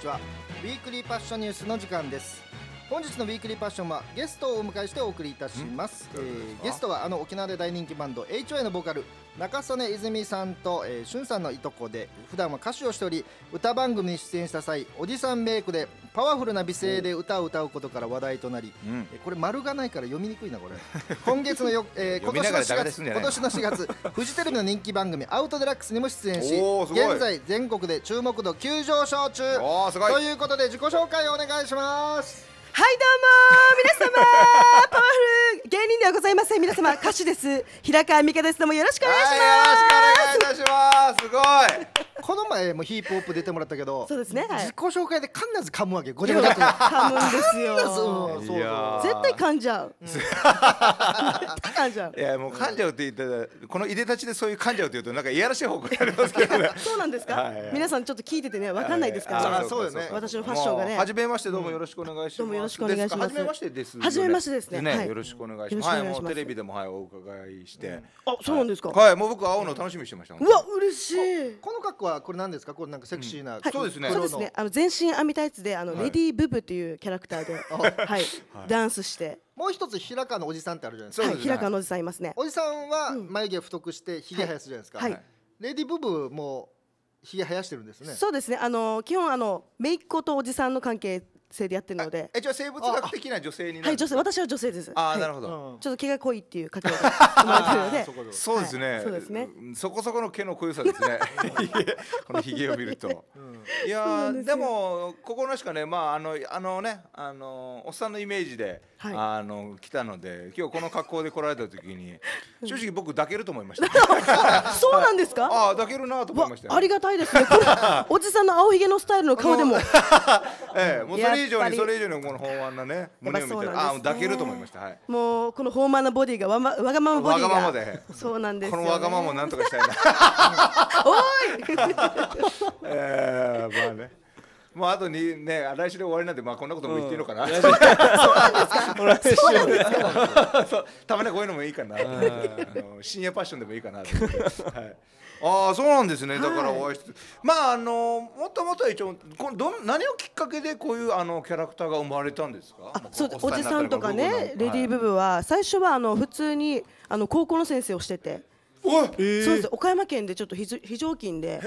ちは。ウィークリーパッションニュースの時間です。本日のウィークリーパッションはゲストをお迎えしてお送りいたします、えーゲストはあの沖縄で大人気バンド HY のボーカル中曽根泉さんと、えー、しゅんさんのいとこで普段は歌手をしており歌番組に出演した際おじさんメイクでパワフルな美声で歌を歌うことから話題となり、うん。えーこれ丸がないから読みにくいなこれ。今月のよ、えー、今年の読みながらダメ4月今年の4月 フジテレビの人気番組「アウトデラックス」にも出演し現在全国で注目度急上昇中。おーすごい。ということで自己紹介をお願いしますはいどうも皆様パワフル芸人ではございません。皆様歌手です。平川美香です。どうもよろしくお願いします、はい、よろしくお願いいたします。すごい。この前もヒープホップ出てもらったけどそうですねはい自己紹介で必ず 噛むわけごちゃごちゃと噛むんですよそう。そういやー絶対噛んじゃう、絶対噛んじゃう。いやもう噛んじゃうって言ったらこのいでたちでそういう噛んじゃうって言うとなんかいやらしい方向にありますけどね。そうなんですか、はい。はい皆さんちょっと聞いててねわかんないですか？らね、あそうよね。私のファッションがね初めましてどうもよろしくお願いします。よろしくお願いします。初めましてですよね。初めましてですね。はい。よろしくお願いします。はいもうテレビでもはいお伺いして。あそうなんですか、はいもう僕会うの楽しみにしてました。うわ嬉しい。この格好はこれ何ですか？これなんかセクシーな、はい。そうですね。そうですね。あの全身編みタイツであの、はい。レディーブブというキャラクターで、はい、ダンスして、もう一つ平川のおじさんってあるじゃないですか。はい、平川のおじさんいますね。おじさんは眉毛太くしてひげ生やすじゃないですか、はい。レディブブもひげ生やしてるんですね。そうですね。あの基本あの姪っ子とおじさんの関係性でやってるので、えじゃあ生物学的な女性になる。はい女性私は女性です。ああはいなるほど。うんちょっと毛が濃いっていう家系で生まれてるのでそ。うですね、はいそうですねんそこそこの毛の濃さですね このひげを見ると、いやーでも心なしかねまああのあのねあのおっさんのイメージで、はいあの来たので今日この格好で来られた時に正直僕抱けると思いましたあ そうなんですか？ああ抱けるなと思いわましたよありがたいですね。おじさんの青ひげのスタイルの顔でも。ええもうそれ以上にそれ以上にこの本腕なね胸を見てああ抱けると思いました。はい。もうこの豊満なボディがわまわがままボディが。わがままで。そうなんですよ、ね。このわがままをなんとかしたいな。お ええまあねもうあとにね来週で終わりなんでまあこんなことも言っていいのかな、そうたまにはこういうのもいいかな、あの深夜パッションでもいいかな。はい、ああそうなんですね。だからお会いして、まああのもともとは一応このどん何をきっかけでこういうあのキャラクターが生まれたんですか？あそうおっじさんとかね、レディーブブブは最初はあの普通にあの高校の先生をしてて、そうです。岡山県でちょっと非常非常勤で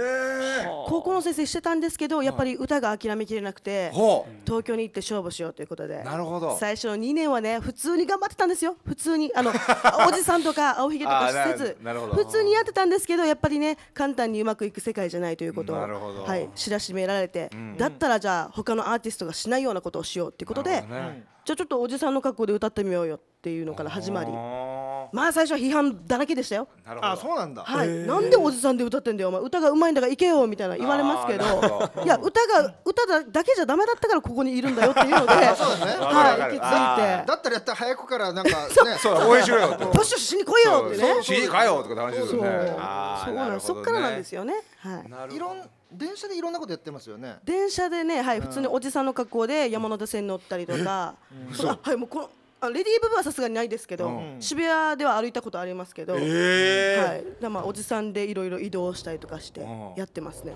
高校の先生してたんですけどやっぱり歌が諦めきれなくてほ東京に行って勝負しようということで。なるほど。最初の2年はね普通に頑張ってたんですよ。普通にあの おじさんとか青ひげとかしせず普通にやってたんですけどやっぱりね簡単にうまくいく世界じゃないということをはい知らしめられてだったらじゃあ他のアーティストがしないようなことをしようっていうことでなるほどねじゃあちょっとおじさんの格好で歌ってみようよっていうのから始まり。あまあ最初は批判だらけでしたよ。ーなるほど。あそうなんだ、はい、なんでおじさんで歌ってんだよお前。歌がうまいんだから行けよみたいな言われますけど。いや歌が歌だだけじゃダメだったからここにいるんだよっていうのでそうだねはいる行き着いあてだったらやったら早くからなんか ね。そう。応援しろよってプッシュしに来いよってね。そう死にかよとかって話ですそうよねあーそうなんるほどね。ですそっからなんですよね。はい。なるほど。いろん電車でいろんなことやってますよね。電車でねはい普通におじさんの格好で山手線乗ったりとか。そうあはいもうこのあレディーブブはさすがにないですけどうん。渋谷では歩いたことありますけど。はい。ええだまあおじさんでいろいろ移動したりとかしてうん。やってますね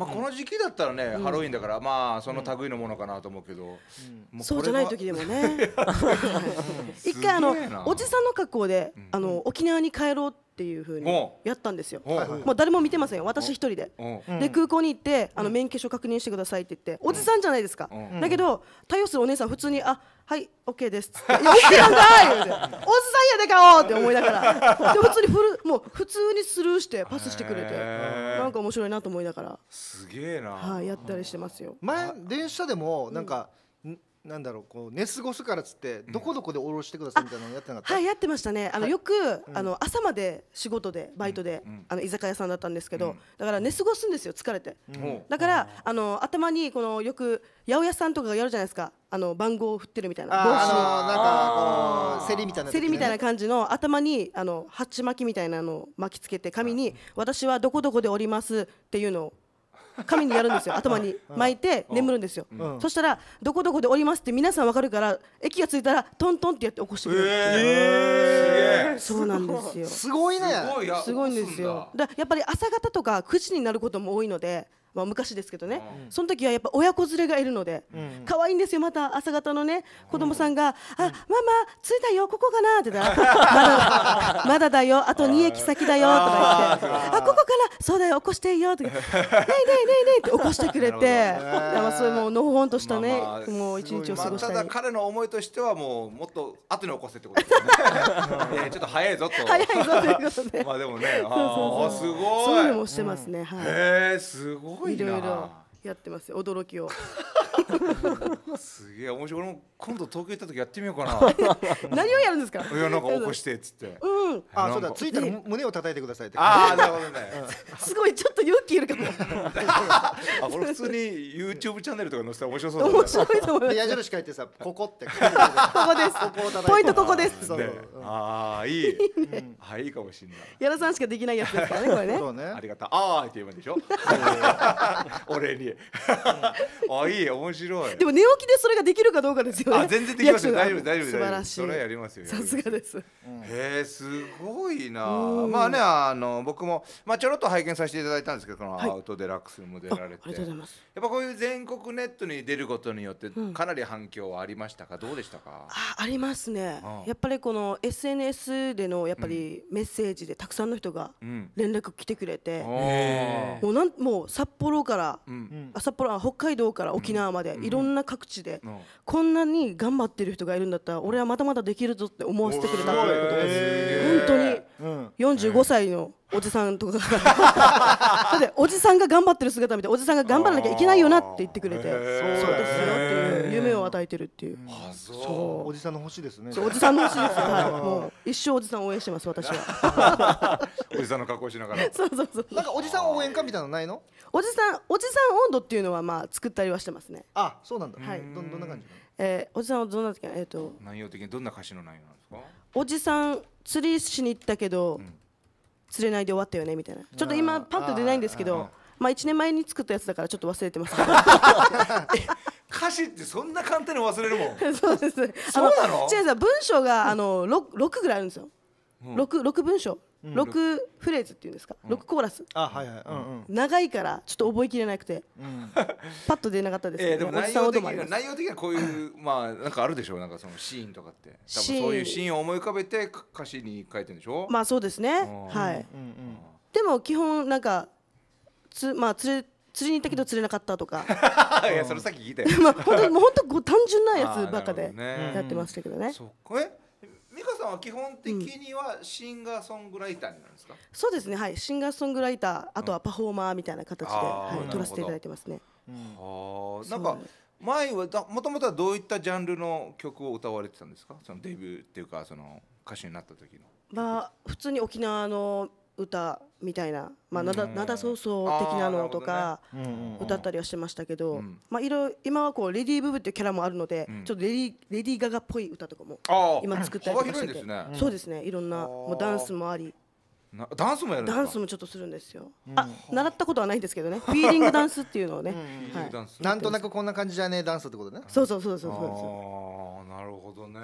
まあこの時期だったらねハロウィンだからまあその類のものかなと思うけど。もこそうじゃない時でもね。一回あのおじさんの格好であの沖縄に帰ろうっていう風におやったんですよ。もう誰も見てませんよ。私一人で。う。ん。で空港に行ってあの免許証確認してくださいって言っておじさんじゃないですか。うん。だけど対応するお姉さん普通にあはいオッケーです。っつっていやオッケーなんだい言うておじさんやでかおって思いながら。で普通にフルもう普通にスルーしてパスしてくれてなんか面白いなと思いながら。すげえな。はいやったりしてますよ。前電車でもなんか、んなんだろうこう寝過ごすからっつってどこどこで降ろしてくださいみたいなのやってなかった、はいやってましたね。あの、よく、あの朝まで仕事でバイトで、あの居酒屋さんだったんですけど、だから寝過ごすんですよ疲れて、うん。だからあの頭にこのよく八百屋さんとかがやるじゃないですか。あの番号を振ってるみたいな帽子のなんかこう競りみたいな、セリみたいな感じの頭にあの鉢巻きみたいなのを巻きつけて紙に「私はどこどこでおります」っていうのを紙にやるんですよ。頭に巻いて眠るんですよ、ん。そしたら「どこどこでおります」って皆さんわかるから駅が着いたらトントンってやって起こしてくれる、ええそうなんですよ。すごいね。すごいやすごいんですよ。だやっぱり朝方とか9時になることも多いのでまあ、昔ですけどね、うん。その時はやっぱ親子連れがいるので、うん。可愛いんですよまた朝方のね子供さんが「あママ着いたよここかな」って言ったらまだ「まだだよあと2駅先だよ」とか言って「あここかなそうだよ起こしていいよ」とか「ねえねえねえねえ」って起こしてくれて。まあそれもうのほほんとしたね、まあまあもう一日を過ごしたまあ、たりだ。彼の思いとしてはもうもっと後に起こせってことですよねえーちょっと早いぞと。早いぞということで。まあでもねあそうそうそう。ーすごい。そういうのもしてますね、はい。へえすごいいろいろ。やってますよ驚きを。すげえ面白い。俺も今度東京行った時やってみようかな。何をやるんですか？いやなんか起こしてっつって。うんあそうだついたら胸を叩いてくださいって。ああなるほどね。すごいちょっと勇気いるかも。あこれ普通に YouTube チャンネルとか載せたら面白そうだね。面白いと思いまです。矢印書いてさここって。ここです。ここを叩いてポイントここです。そう。ね。うんああいい。あいいかもしれない。矢田さんしかできないやつですからねこれね。そうね。ありがたああって言えばいいんでしょ？俺に あいい面白い。でも寝起きでそれができるかどうかですよね。あ全然できますよ。大丈夫大丈夫素晴らしい。それはやりますよ。さすがです。へえすごいな。うん。まあねあの僕もまあちょろっと拝見させていただいたんですけどこのはい。アウトデラックスにも出られて。りがとうございます。やっぱこういう全国ネットに出ることによってん。かなり反響はありましたか？どうでしたか？あありますね。やっぱりこの SNS でのやっぱりメッセージでたくさんの人がうん。連絡来てくれてへもうなんもう札幌からうん。あ札幌あ北海道から沖縄までいろんな各地でうん。こんなに頑張ってる人がいるんだったら俺はまだまだできるぞって思わせてくれたということです。本当にうん。45歳のおじさんとかだ っておじさんが頑張ってる姿見ておじさんが頑張らなきゃいけないよなって言ってくれてへそうーですよっていう夢を与えてるっていう。あそう。そおじさんの星ですね。うそうおじさんの推しです。よはい。もう一生おじさんを応援してます私は。おじさんの格好しながら。そうそうそう。なんかおじさん応援歌みたいなのないの？おじさんおじさん温度っていうのはまあ作ったりはしてますね。あそうなんだ。はい。どんどんな感じえーおじさんはどんな時えっと。内容的にどんな歌詞の内容なんですか？おじさん釣りしに行ったけど、釣れないで終わったよねみたいな。ちょっと今パッと出ないんですけどまあ1年前に作ったやつだからちょっと忘れてますけど歌詞ってそんな簡単に忘れるもん。そうです。そうなの？あ違う文章があの 6, 六ぐらいあるんですよ、六六文章、六フレーズっていうんですか、六コーラス。あはいはい。うんうん。長いからちょっと覚えきれなくてうん。パッと出なかったです。えでも内容的内容的にはこういうまあなんかあるでしょう。なんかそのシーンとかって。多分シーンそういうシーン。を思い浮かべてか歌詞に書いてるんでしょ、まあそうですね。うん。はい。うんうんでも基本なんかつまあ釣れ釣りに行ったけど釣れなかったとか。いやそれさっき聞いたよ。まあ本当にもう本当こう単純なやつばっかでやってましたけどね。そっか。え美香さんは基本的にはシンガーソングライターになるんですか、そうですねはい。シンガーソングライターあとはパフォーマーみたいな形で、あーはい撮らせていただいてますね。はあそう。んなか前はだもともとはどういったジャンルの曲を歌われてたんですか？そのデビューっていうかその歌手になった時の。まあ普通に沖縄の歌みたいな、まあ、なだうん。なだそうそう的なのとか歌ったりはしてましたけど、うん。まあ、いろいろ今はこうレディー・ブブっていうキャラもあるので、うん。ちょっとレディレディー・ガガっぽい歌とかもあ今作ったりとかしてて、そうですね。いろんなもうダンスもあり。なダンスもやるんですかダンスもちょっとするんですよ、あ習ったことはないんですけどね。フィーリングダンスっていうのをね、フィーリンはいグダンスなんとなくこんな感じじゃねえダンスってことね。そうそうそうそうあそう。そあなるほどね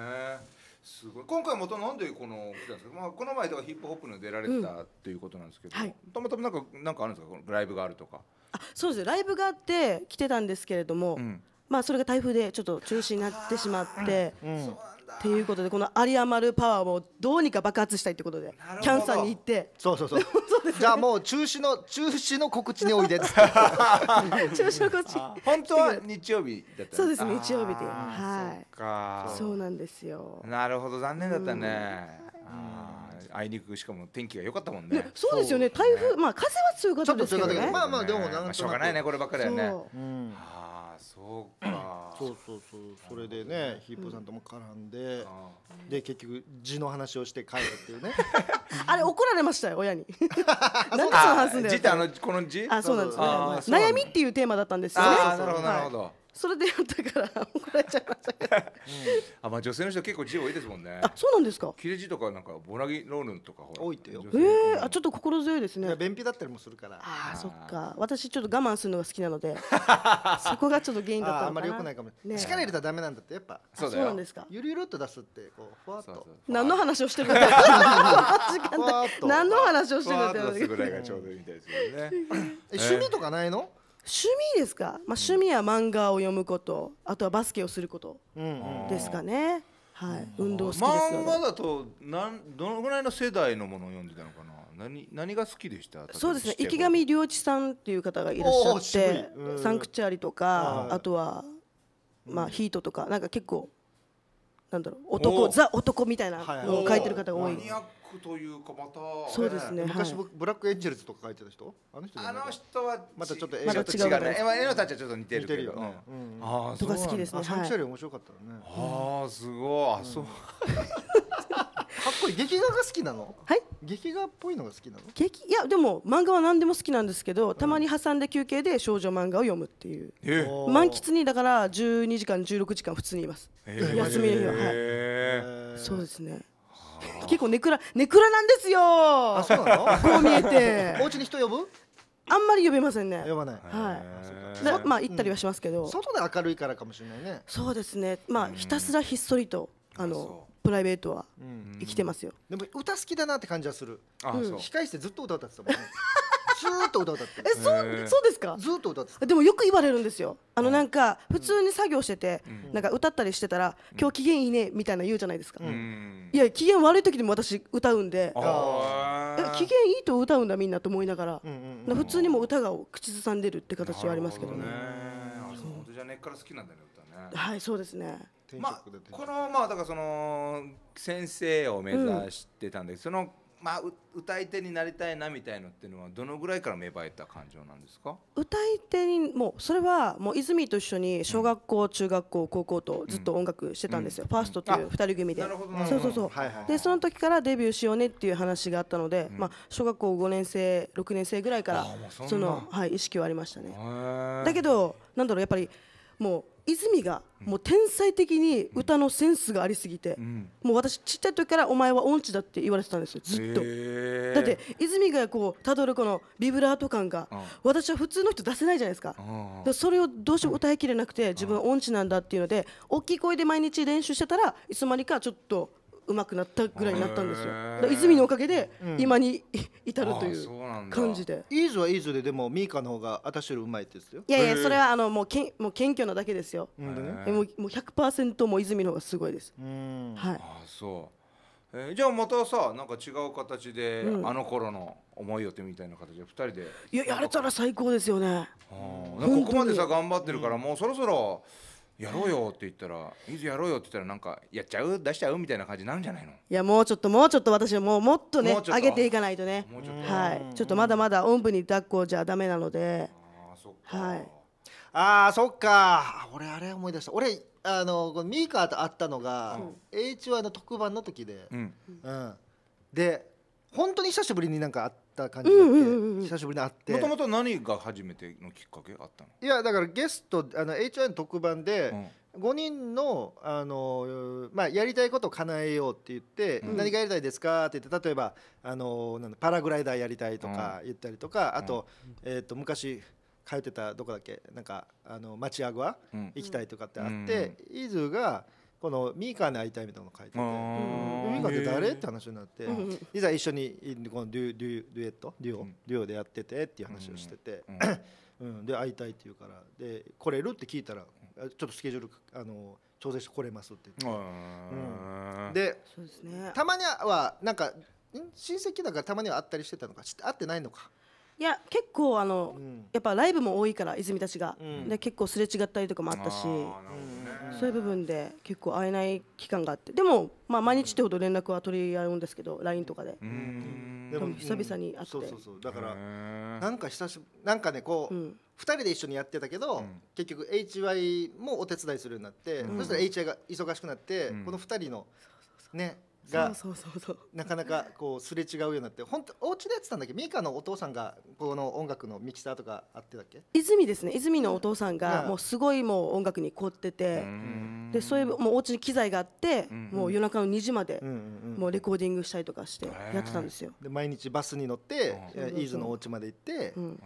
すごい。今回またなんでこの来たんですか、まあ、この前とかヒップホップに出られてたっていうことなんですけど、はい。たまたまなんかなんかあるんですか？このライブがあるとか、あそうです。ライブがあって来てたんですけれども、うん。まあそれが台風でちょっと中止になってしまって、うんっていうことでこの有り余るパワーをどうにか爆発したいってことでキャンさんに行って。そうそうそう。じゃあもう中止の中止の告知においで 中止のこっち本当は日曜日だったそうです日曜日で。はい。かそうなんですよ。なるほど残念だったね、あーあいにくくしかも天気が良かったもんね。そうですよね。台風まあ風は強かったですけどね。まあまあでもなんとなく。まあしょうがないねこればっかりはね。そう。うん。ああそうか。そうそうそう。それでねヒップさんとも絡んであで結局字の話をして帰るっていうね。あれ怒られましたよ親に。なんでそのあ話すんだよ字ってあのこの字？あそうなんですね。悩みっていうテーマだったんですよね。なるほどなるほど、はいそれでやったから怒られちゃいましたけど。あまあ女性の人結構字多いですもんね。あそうなんですか？切れ字とかなんかボナギローヌとかほら。多いってよ。え女性ー、あちょっと心強いですね。便秘だったりもするから。あーそっか。私ちょっと我慢するのが好きなので そこがちょっと原因だったのかなあーあんまり良くないかも。ね力入れたらダメなんだってやっぱ。そうだよ。なんですか？ゆるゆるっと出すってこうふわっと。そうそう 何の話をしてるんだよ時間ふわっと。何の話をしてふる。んだっと出すぐらいがちょうどいいみたいですけどね。え趣味とかないの？趣味ですか、まあ、趣味は漫画を読むことあとはバスケをすることですかね、はい、運動好きです漫画のでだとなんどのぐらいの世代のものを読んでたのかな？何何が好きでした？そうですね。池上良一さんっていう方がいらっしゃってうん。サンクチュアリとかはい。あとはまあヒートとかなんか結構なんだろうお男ーザ男みたいなはいのを書いてる方が多いクというかまたそうですね昔はい。ブラックエンジェルズとか書いてた人？あの人あの人はまたちょっとまた違うちょっと違うね。まあ絵のたちはちょっと似て似るけど。てるよね。うん。うん。ああとか好きですね。あサンクチュアリ面白かったよね。ああすごい。あそう。かっこいい。劇画が好きなの？はい？劇画っぽいのが好きなの？劇いやでも漫画は何でも好きなんですけどたまに挟んで休憩で少女漫画を読むっていう。えおー満喫にだから12時間16時間普通にいます。え休みの日ははい。ええー。そうですね結構ネクラネクラなんですよ。あそうなの？こう見えて。お家に人呼ぶ？あんまり呼べませんね。呼ばない。はい。だまあ行ったりはしますけど、外で明るいからかもしれないね。そうですね。まあひたすらひっそりとあのそプライベートはうん。生きてますよ。でも歌好きだなって感じはする。あそう。控室でずっと歌歌ってたもんねずーっと歌歌ってえそうそうですか？ずーっと歌ってた。でもよく言われるんですよ。あのなんか普通に作業しててなんか歌ったりしてたら今日機嫌いいねみたいな言うじゃないですか。うん。いや機嫌悪い時でも私歌うんで。機嫌いいと歌うんだみんなと思いながら。普通にもう歌が口ずさんでるって形はありますけどね。本当じゃあ根っから好きなんだね歌ね。はいそうですね。転まあこのまあだからその先生を目指してたんで、そのまあう歌い手になりたいなみたいのっていうのはどのぐらいから芽生えた感情なんですか？歌い手にもうそれはもう泉と一緒に小学校中学校高校とずっと音楽してたんですよ、ファーストっていう二人組で。そうそうそう、はいはいでその時からデビューしようねっていう話があったので、まあ、小学校5年生6年生ぐらいからその、はい、意識はありましたねだだけどなん。だろうやっぱりもう泉がもう天才的に歌のセンスがありすぎて、もう私ちっちゃい時からお前は音痴だって言われてたんですよずっと。だって泉がこうたどるこのビブラート感が私は普通の人出せないじゃないですか。かそれをどうしても歌いきれなくて自分は音痴なんだっていうので大きい声で毎日練習してたらいつの間にかちょっと上手くなったぐらいになったんですよ。だ泉のおかげで今に至るという感じで。イーズはイーズででもミーカの方が私よりうまいって言ってたよいやいやそれはあのもうけんもう謙虚なだけですよ。もうもう100%もう泉の方がすごいです。うんはい。あそう、えーじゃあまたさなんか違う形で、うんあの頃の思いよってみたいな形で二人でいややれたら最高ですよね。ここまでさ頑張ってるから、もうそろそろやろうよって言ったら「いつやろうよ」って言ったらなんか「やっちゃう？出しちゃう?」みたいな感じになるんじゃないの？いやもうちょっともうちょっと私はもうもっとねもうちょっと。上げていかないとね。もうちょっと。はい。ちょっとまだまだおんぶに抱っこじゃダメなので。あーそっか、はい。あーそっか。俺あれ思い出した。俺あのこのミーカーと会ったのが、H1 の特番の時で、うん。うん。で本当に久しぶりになんか会った感じがあって、うんうんうんうん久しぶりに会って。もともと何が初めてのきっかけあったの？いやだからゲストあの H1 の特番で、うん。5人のあの、まあ、やりたいことを叶えようって言って、うん。何がやりたいですかって言って例えばあのなんだパラグライダーやりたいとか言ったりとか、あと,、えー、と昔通ってたどこだっけ？なんかあの町アグアうん。行きたいとかってあって、イズがこのミーカーに会いたいみたいなのを書いてて。ミーカーって誰？って話になって、いざ一緒にこのデュデュデュエットデュオ、うん。デュオでやっててっていう話をしてて、うん。うん、で会いたいって言うからで来れるって聞いたらあちょっとスケジュールあの調整して来れますって言って、うですね。たまにはなんかん？親戚だからたまには会ったりしてたのか？し会ってないのか、いや結構あのうん。やっぱライブも多いから泉たちが。うん。で結構すれ違ったりとかもあったしそういう部分で結構会えない期間があって。でもまあ毎日ってほど連絡は取り合うんですけど LINE とかで。うーん。でも久々に会って。そうそうそう。だからなんか久しぶりなんかねこう、うん。2人で一緒にやってたけど、うん。結局 HY もお手伝いするようになって、うん。そしたら HY が忙しくなって、うん。この2人のねがそうそうそうそう。なかなかこうすれ違うようになって本当お家でやってたんだっけ？ミカのお父さんがこの音楽のミキサーとかあってたっけ？泉ですね。泉のお父さんうん。がもうすごいもう音楽に凝ってて。うん。でそういうもうお家に機材があってうん。もう夜中の2時までもうレコーディングしたりとかしてやってたんですよ。で毎日バスに乗ってイーズのお家まで行ってうん、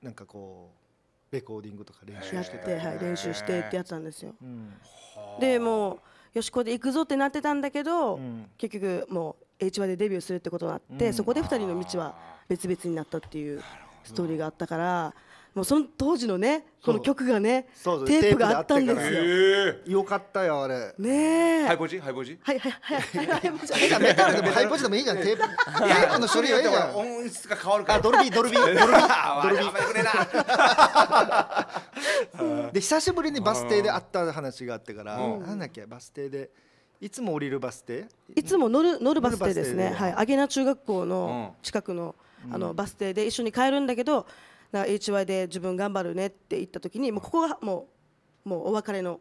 なんかこうレコーディングとか練習してて、はい、練習してってやってたんですよ。うん。でもうよしこれで行くぞってなってたんだけど、うん。結局もう H1 でデビューするってことになって、うん。そこで2人の道は別々になったっていうストーリーがあったから、もうその当時のねこの曲がねそうそう。テープがあったんですよ。えよかったよあれ。ねえ。ハイポジハイポジはいはいはい。はいはいはい。いやメタルでもハイポジでもいい。じゃんテープテープの処理はいいじゃん音質が変わるからあドルビードルビードルビーあーやばいくれなで久しぶりにバス停で会った話があってからうんなんだっけバス停でいつも降りるバス停い。つも乗る乗るバス停ですね。はい。アゲナ中学校の近くのあのバス停で一緒に帰るんだけど、な HY で自分頑張るねって言った時にもうここがもうもうお別れの。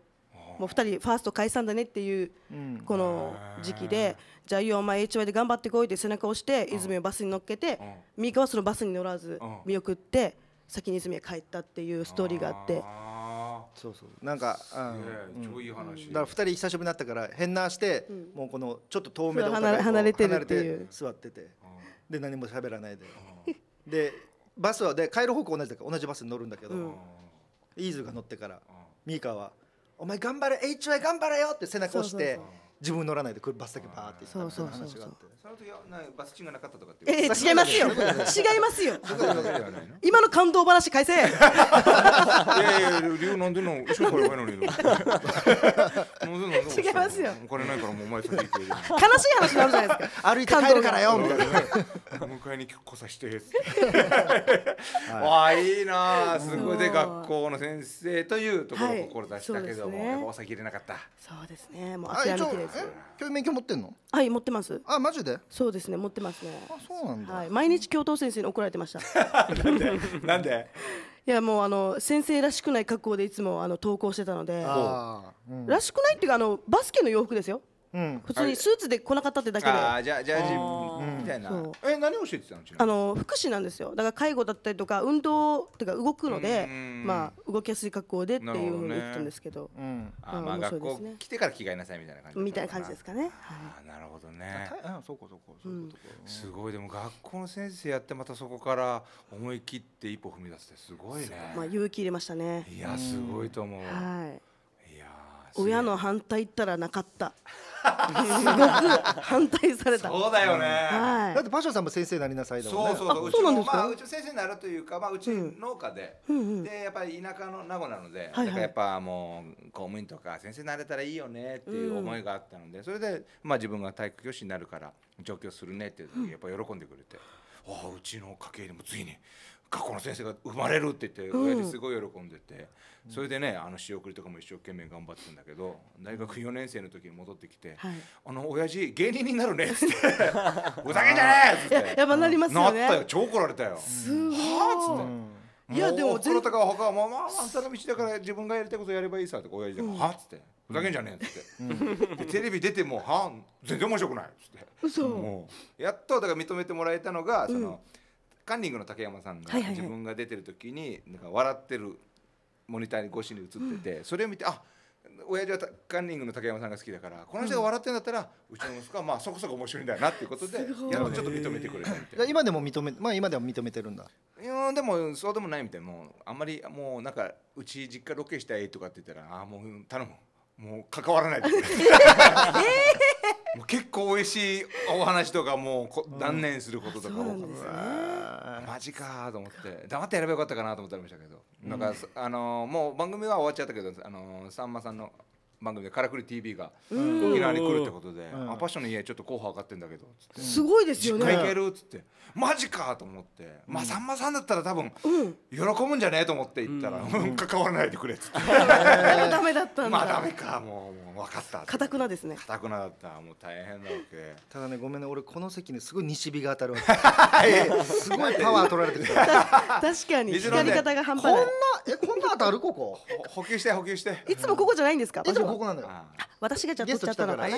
もう二人ファースト解散だねっていううん。この時期で、じゃあいいよお前 HY で頑張ってこいって背中を押して泉をバスに乗っけて、ミカはそのバスに乗らずうん。見送って先に泉へ帰ったっていうストーリーがあって。あそうそう。なんかあーね超いい話。だから二人久しぶりになったから変なしてもうこのちょっと遠目でそうお互いこう離れてるっていう。離れて座ってて。で何も喋らないで。でバスはで帰る方向同じだから同じバスに乗るんだけど、うんイーズが乗ってからミーカは「お前頑張れ HY 頑張れよ!」って背中を押してそうそう自分乗らないでバスだけバーって行ったみたいなそうそうそうそう。話があってその時はなバスチンがなかったとかってえー違いますよ。違いますよ。今の感動話返せ。いやいや、理由なんでの、一緒にこればいいのに。違 違いますよ。お金ないから、もうお前それ行け。悲しい話になるじゃないですか。歩いて帰るからよみたいな。迎えに来さして。わあ、いいなあ。すごい。で、学校の先生というところをはい志したけども、そうですね。やっぱお酒入れなかった。そうですね。もう諦めてです。え？教員免許持ってんの？はい持ってます。あマジで？あそうですね持ってますね。そうなんだ、はい毎日教頭先生に怒られてました。なんで？いやもうあの先生らしくない格好でいつもあの投稿してたので。あーうん。らしくないっていうかあのバスケの洋服ですようん。普通にスーツで来なかったってだけで。ああ、あじゃあ、じゃあ、みたいな。え、何教えてたの。ちなみに？の福祉なんですよ。だから介護だったりとか運動っていうか動くのでうんまあ動きやすい格好でっていうふうに言ってたんですけど。うんあー、まあ、あ面白学校いですね。来てから着替えなさいみたいな感じ。みたいな感じですかね。はい。あーなるほどね。あそうかそうかそういうことか。すごい。でも学校の先生やってまたそこから思い切って一歩踏み出すってすごいね。まあ勇気入れましたね。いやすごいと思う。はい親の反対ったらなかった。すごく反対された。そうだよね。はい。だってパッションさんも先生になりなさいだもんね。あそうそうそう。うちそうなんですか？もまあうち先生になるというかまあうち農家で、うん。うんでやっぱり田舎の名護なので、はいだからやっぱもう公務員とか先生になれたらいいよねっていう思いがあったので、それでまあ自分が体育教師になるから上京するねっていう時やっぱ喜んでくれて、ああうちの家系にもついに学校の先生が生まれるって言って親父すごい喜んでて、それでねあの仕送りとかも一生懸命頑張ってたんだけど大学4年生の時に戻ってきて「はいあの親父芸人になるね」っつって「ふざけんじゃねえ!」っつっていややっぱなりますよねなったよ超怒られたよ。すごいはあっつって。いやでも黒高は他はもうまああんたの道だから自分がやりたいことやればいいさって親父が、はっつってふざけんじゃねえっつって、でテレビ出てもは全然面白くないっつって嘘もうやっとだから認めてもらえたのがその、カンニングの竹山さんが自分が出てる時になんか笑ってるモニターに越しに映ってて、それを見てあ親父はたカンニングの竹山さんが好きだからこの人が笑ってんだったら、うちの息子はまあそこそこ面白いんだよなっていうことでやちょっと認めてくれたみたいな。今でも認めまあ今でも認めてるんだ。いやでもそうでもないみたいもうあんまりもうなんかうち実家ロケしたいとかって言ったらああもう頼む。もう関わらないでくれもう結構美味しいお話とかもうこ断念することとかをそうなんね。マジかーと思って。黙ってやればよかったかなと思ってましたけど、なんかそあのーもう番組は終わっちゃったけどあのーさんまさんの番組で「からくり TV」が沖縄に来るってことで「ん。あパッションの家ちょっと候補上がってんだけど」つって。すごいですよ実家行ねける？っつって。マジかと思って、まあさんまさんだったら多分うん。喜ぶんじゃねえと思って行ったら、うん。関わらないでくれっつって。ダメだったんまあダメだか。もうもう分かったかたくなですね。かたくなだった。もう大変だわけ。ただねごめんね俺この席にすごい西日が当たるわけ。すごいパワー取られてきた確かに。光り方が半こんな端ないえこんな当たるここ？ほ補給して補給して。いつもここじゃないんですか？いつもここなんだよ。あ私がじゃあ取っちゃったのあかな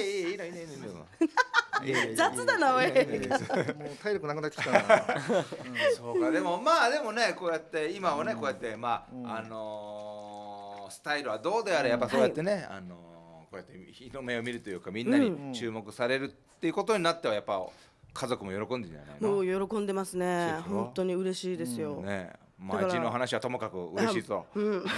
雑だなおいもう体力なくなってきたな。そうかでもまあでもねこうやって今はねこうやってまああのースタイルはどうであれやっぱそうやってねあのーこうやって日の目を見るというかみんなに注目されるっていうことになってはやっぱ家族も喜んでんじゃないのもう喜ん。でますね本当に嬉しいですよねまあだからうちの話はともかく嬉しいと。うん。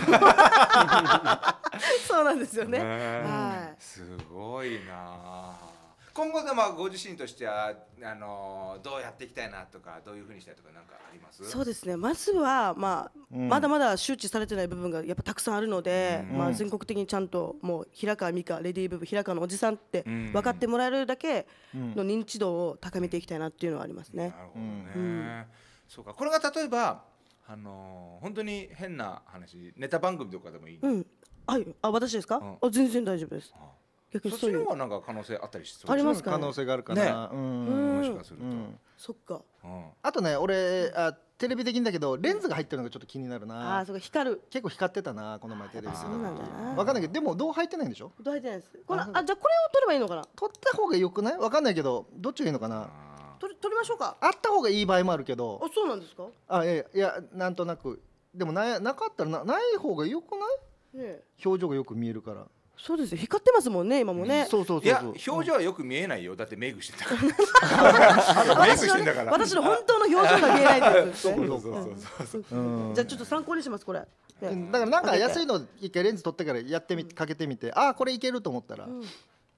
そうなんですよね。ねはい。すごいな。あ今後でまあご自身としてはあのどうやっていきたいなとかどういうふうにしたいとかなんかあります？そうですね。まずは、まあうん。まだまだ周知されてない部分がやっぱたくさんあるので、うん。まあ、全国的にちゃんともう平川美香レディーブブ平川のおじさんってうん。分かってもらえるだけうん。の認知度を高めていきたいなっていうのはありますね。なる。ほどね、うん。そうか。これが例えばあの本当に変な話ネタ番組とかでもいい、うん、はい、あ私ですか、うん。あ全然大丈夫です。あ。逆にそういう。そっちの方がなんか可能性あったりしそうありますか？可能性があるかな、ううん。もしかすると、うん。そっか。うん。あとね俺あテレビ的にだけどレンズが入ってるのがちょっと気になるあなあ、そうか光る。結構光ってたなこの前テレビで。そうなんだな。わかんないけどでもどう入ってないんでしょ？どう入ってないです。これああじゃあこれを取ればいいのかな？取った方がよくない？わかんないけどどっちがいいのかな？あ取りましょうか。あった方がいい場合もあるけど。あそうなんですか？あいやいやなんとなく。でもななかったらなない方がよくない？ねえ。表情がよく見えるから。そうですよ。光ってますもんね今もね。そうそうそうそう。表情はよく見えないよ。だってメイクしてたから。メイク私のねしてんだから。私の本当の表情が見えないってことですね。そうそうそうそうう。ん。じゃあちょっと参考にしますこれ。ねうんだからなんか安いの。の一回レンズ取ってからやってみかけてみてああこれいけると思ったら。うん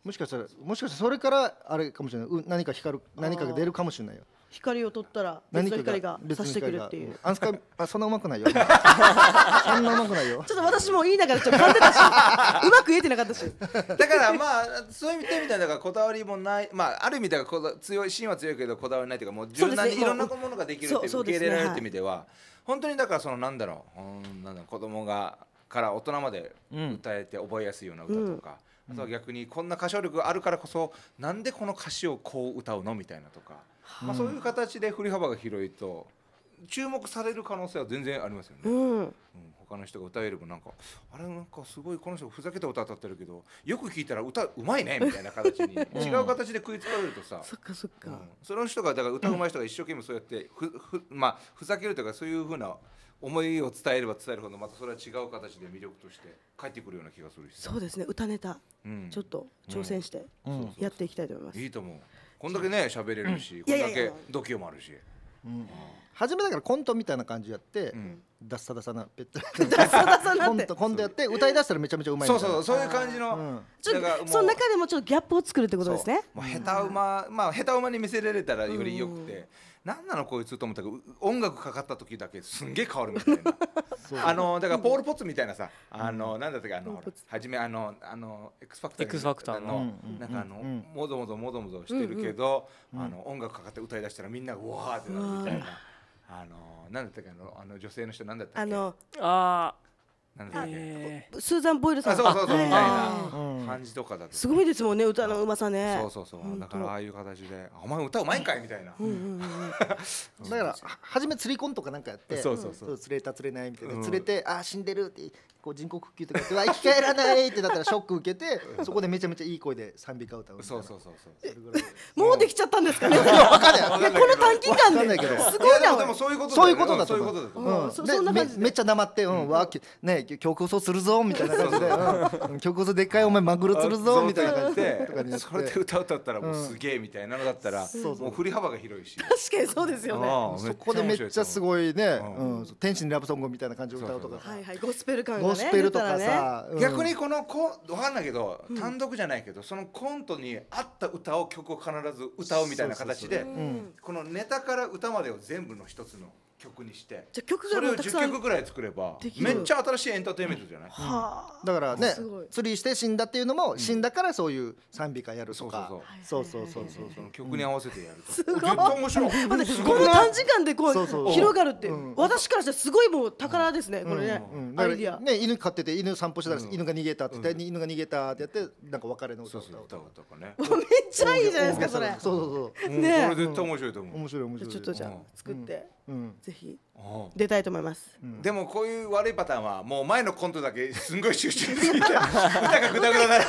もしかしたらもしかしたらそれからあれかもしれない。うん何か光る何かが出るかもしれないよ。光を取ったら別の光が差してくるがっていう。あんすかあそんなうまくないよ。そんなうまくないよ。ちょっと私も言いながらちょっと噛んでたし、うまく言えてなかったし。だからまあそういう意味でだからこだわりもない。まあある意味ではこだ強い芯は強いけどこだわりないというかもう柔軟にいろんなものができるっていうそう受け入れられるって意味では。本当にだからそのなんだろう。うんなんだろう。子供がから大人までうん。歌えて覚えやすいような歌とか、あとは逆にこんな歌唱力があるからこそなんでこの歌詞をこう歌うのみたいなとか、まあ、そういう形で振り幅が広いと注目される可能性は全然ありますよね。うん。うん、他の人が歌えればなんかあれなんかすごいこの人ふざけた歌歌ってるけどよく聞いたら歌うまいねみたいな形に 違う形で食いつかれるとさ、そっかそっか。うん。その人がだから歌うまい人が一生懸命そうやってふふまあふざけるというかそういうふうな思いを伝えれば伝えるほどまたそれは違う形で魅力として返ってくるような気がするし。さそうですね。歌ネタ。うん。ちょっと挑戦してうん。やっていきたいと思います。いいと思う。こんだけね喋れるし、うん。こんだけ度胸もあるし、うん。初めだからコントみたいな感じやって、うん。ダッサダサなペッタダサダサなって。コントコントやって歌い出したらめちゃめちゃうまいみたいうな。そそうそういう感じの、うん。ちょっとその中でもちょっとギャップを作るってことですね。もう下手馬、まあ下手馬に見せられたらよりよくて、なんなのこいつと思ったけどう音楽かかった時だけすんげえ変わるみたいな。あのだからポール・ポッツみたいなさあのなんだったっけあの初めあのあの X ファクター X ファクターのうん。なんかあの、うんもぞもぞもぞもぞしてるけど、あの音楽かかって歌い出したらみんながうわーってなるみたいな。あのなんだったっけあのあの女性の人なんだったっけ？あのあーなんだっけ。えスーザンボイルさん。あそうそうそうはい。みたいはなうん感じとかだと。いすごいですもんね歌のうまさね。そうそうそう。だからああいう形で「お前歌うまいんかい」みたいな、うんうんうん。うん。だからは初め釣りコンとかなんかやってそうそう。そう釣れた釣れないみたいな、うん。釣れてあー死んでるってこう人工呼吸とか言ってうわ生き返らないってなったらショック受けて そこでめちゃめちゃいい声で賛美歌歌うみたそうそうそうそう。それぐらいもうできちゃったんですかね。いやわかんない。この短期間でわかんないけど。すごいな。やでもでもそういうことそういうことだとそういうことだと思う。うんそうんでそんな感じで。めめっちゃ黙って、うん、わきね曲嘘するぞみたいな感じで、うん、曲嘘でっかいお前マグロ釣るぞみたいな感じで。とかにやってそれで歌歌ったらもうすげえみたいなのだったら、そうそう。もう振り幅が広いし。確かにそうですよね。そこでめっちゃすごいね、うん。うん、天使にラブソングみたいな感じで歌うとかそうはいはいゴスペル感が。ね。ゴスペルとか。さ、うん。逆にこのコンわかんないけど、単独じゃないけどそのコントに合った歌を曲を必ず歌うみたいな形でそうそうそう。うん。このネタから歌までを全部の一つの曲にして。じゃあ曲がそれを10もうたくさん。曲ぐらい作ればできる。めっちゃ新しいエンターテインメントじゃない、はあ。だからね釣りして死んだっていうのも、死んだからそういう賛美歌やるとか。そうそうそうそうそう曲に合わせてやると、すごい。絶対面白い。この短時間でこそうそうう。広がるってうん。私からしたらすごいもう宝ですねこれね。アイディア。ね犬飼ってて犬散歩してたら、うん。犬が逃げたって言って、犬が逃げたってやってなんか別れの歌そうそうを歌うとかね。めっちゃいいじゃないですかそれ。そうそうそう。うん。ねえ。これ絶対面白いと思う。面白い面白い。ちょっとじゃあうん。作って。うんぜひ。うん出たいと思います。でもこういう悪いパターンはもう前のコントだけすんごい集中しすぎて歌がグダグダなる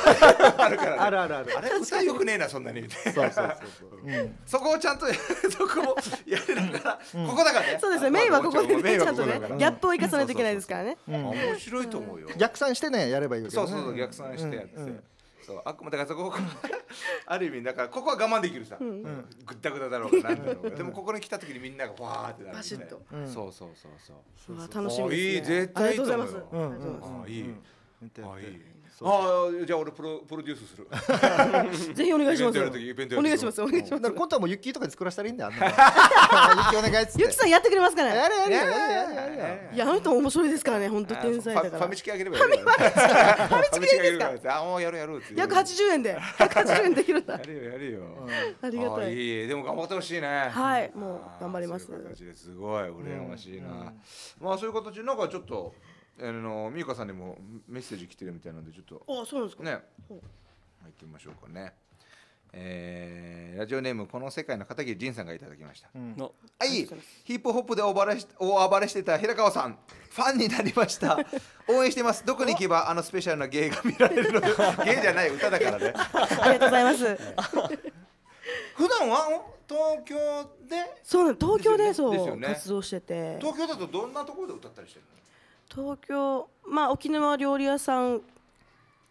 あるからね。あるあるあるあれ歌よくねえなそんなに。みたいなそうそうそうそう、うん、そこをちゃんと そこもやりながらここだからね。そうですね。メインはここでメインはねちゃんとねここだから。ギャップを生かさないといけないですからね。あ面白いと思うよ。逆算してねやればいいわけそうそうそう逆算してやって、そうあくまでだからそこ ある意味だからここは我慢できるさ、ぐったぐだだろうがなんだろう。がでもここに来た時にみんながわーってなる。みたいなバシッと。うん。そうそうそう。そううわ楽しみあいいですね絶対いいと思うよ。ありがとうございます。うん。うん。あいいあああじゃあ俺プロプロデュースする。ぜひお願いしますイベントやる時イベントやる時お願いしますお願いします。だから今度はもうユッキーとかで作らせたらいいんだよ ユッキーお願いっつって。ゆきさんやってくれますから。やれやれいややれやれやれ。いやあの人面白いですからね本当天才だファファからミチキあげればいいファミチキファミチキあげるから。あもうやるやる約80円で。180円できるんだ。やるよやるよ。ありがたい。でも頑張ってほしいね。はいもう頑張ります。そういう形です。ごい。羨ましいな、まあそういう形なんかちょっとあの美香さんにもメッセージ来てるみたいなのでちょっとあそうなんですか？ね。行ってみましょうかね。えーラジオネームこの世界の片桐仁さんがいただきました、ん。はい。ヒップホップで大暴れし大暴れしてた平川さん。ファンになりました。応援してます。どこに行けばあのスペシャルな芸が見られるの 芸じゃない歌だからね。ありがとうございます。普段は？東京で？そうなん東京でですよねそうですよね。活動してて。東京だとどんなところで歌ったりしてる東京まあ沖縄料理屋さん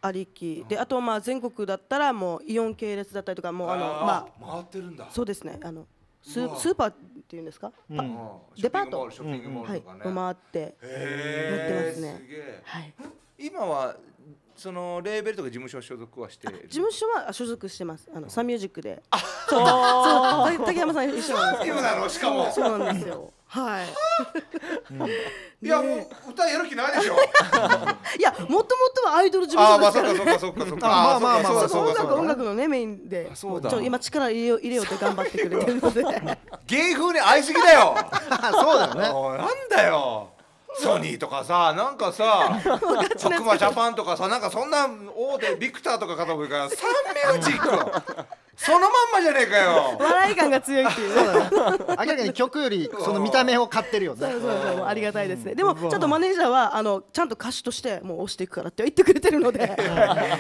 ありき。であとまあ全国だったらもうイオン系列だったりとかもうのあのまあ回ってるんだ。そうですね。あのススーパーっていうんですか、うん。デパート？ショッピングモーはいルとかね、回ってへえやってますね。はい。今はそのレーベルとか事務所所属はしてる？事務所は所属してます。あのサンミュージックで。そう。そう。竹山さん一緒なんですよ。今なの？しかも。そうなんですよはい。いやもう歌やる気ないでしょ。いやもともとはアイドル事あ務あまあ所ですから。ねそっかそっかそっかそっか。あまあまあまあそう音楽そうかそうか音楽のねメインで。そうだ。今力入れよう入れようって頑張って。くれてるので芸風に合いすぎだよ。そうだよね。なんだよ。ソニーとかさなんかさ徳間ジャパンとかさなんかそんな大手ビクターとかかと思うからサンミュージックそのまんまじゃねえかよ。笑い感が強いっていう。ね明らかに曲よりその見た目を買ってるよね。そうそうそうありがたいですね。でもちょっとマネージャーはあのちゃんと歌手としてもう押していくからって言ってくれてるので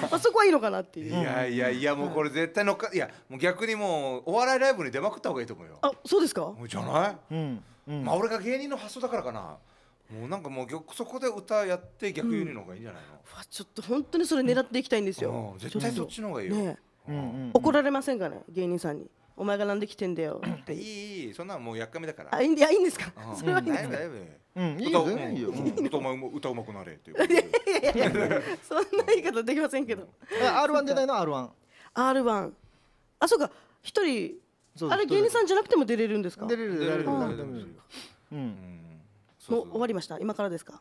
まあそこはいいのかなっていいうやいやいやもうこれ絶対乗っかいやもう逆にもうお笑いライブに出まくった方がいいと思うよ。あそうですか？じゃない？うんうん。まあ俺が芸人の発想だからかな。もうなんかもう逆そこで歌やって逆輸入の方がいいんじゃないの、うわちょっと本当にそれ狙っていきたいんですよ。うん絶対そっちの方がいいよ、ねうんうん怒られませんかね？芸人さんに。お前がなんで来てんだよ。っ ていいいいそんなんもうやっかみだから。あいいんいやいいんですか？うん。それはいいんですか？大丈夫大丈うんいい夫歌うよ全然いいよ。うん。歌うま歌うまくなれっていうことで。いやいやいやそんな言い方できませんけど。R1 出ないの？R1 R1 あそうか。一人そうあれ芸人さんじゃなくても出れるんですか？出れる出れる。出れる出れるも出れるううん。んもそうう終わりました？今からですか？うん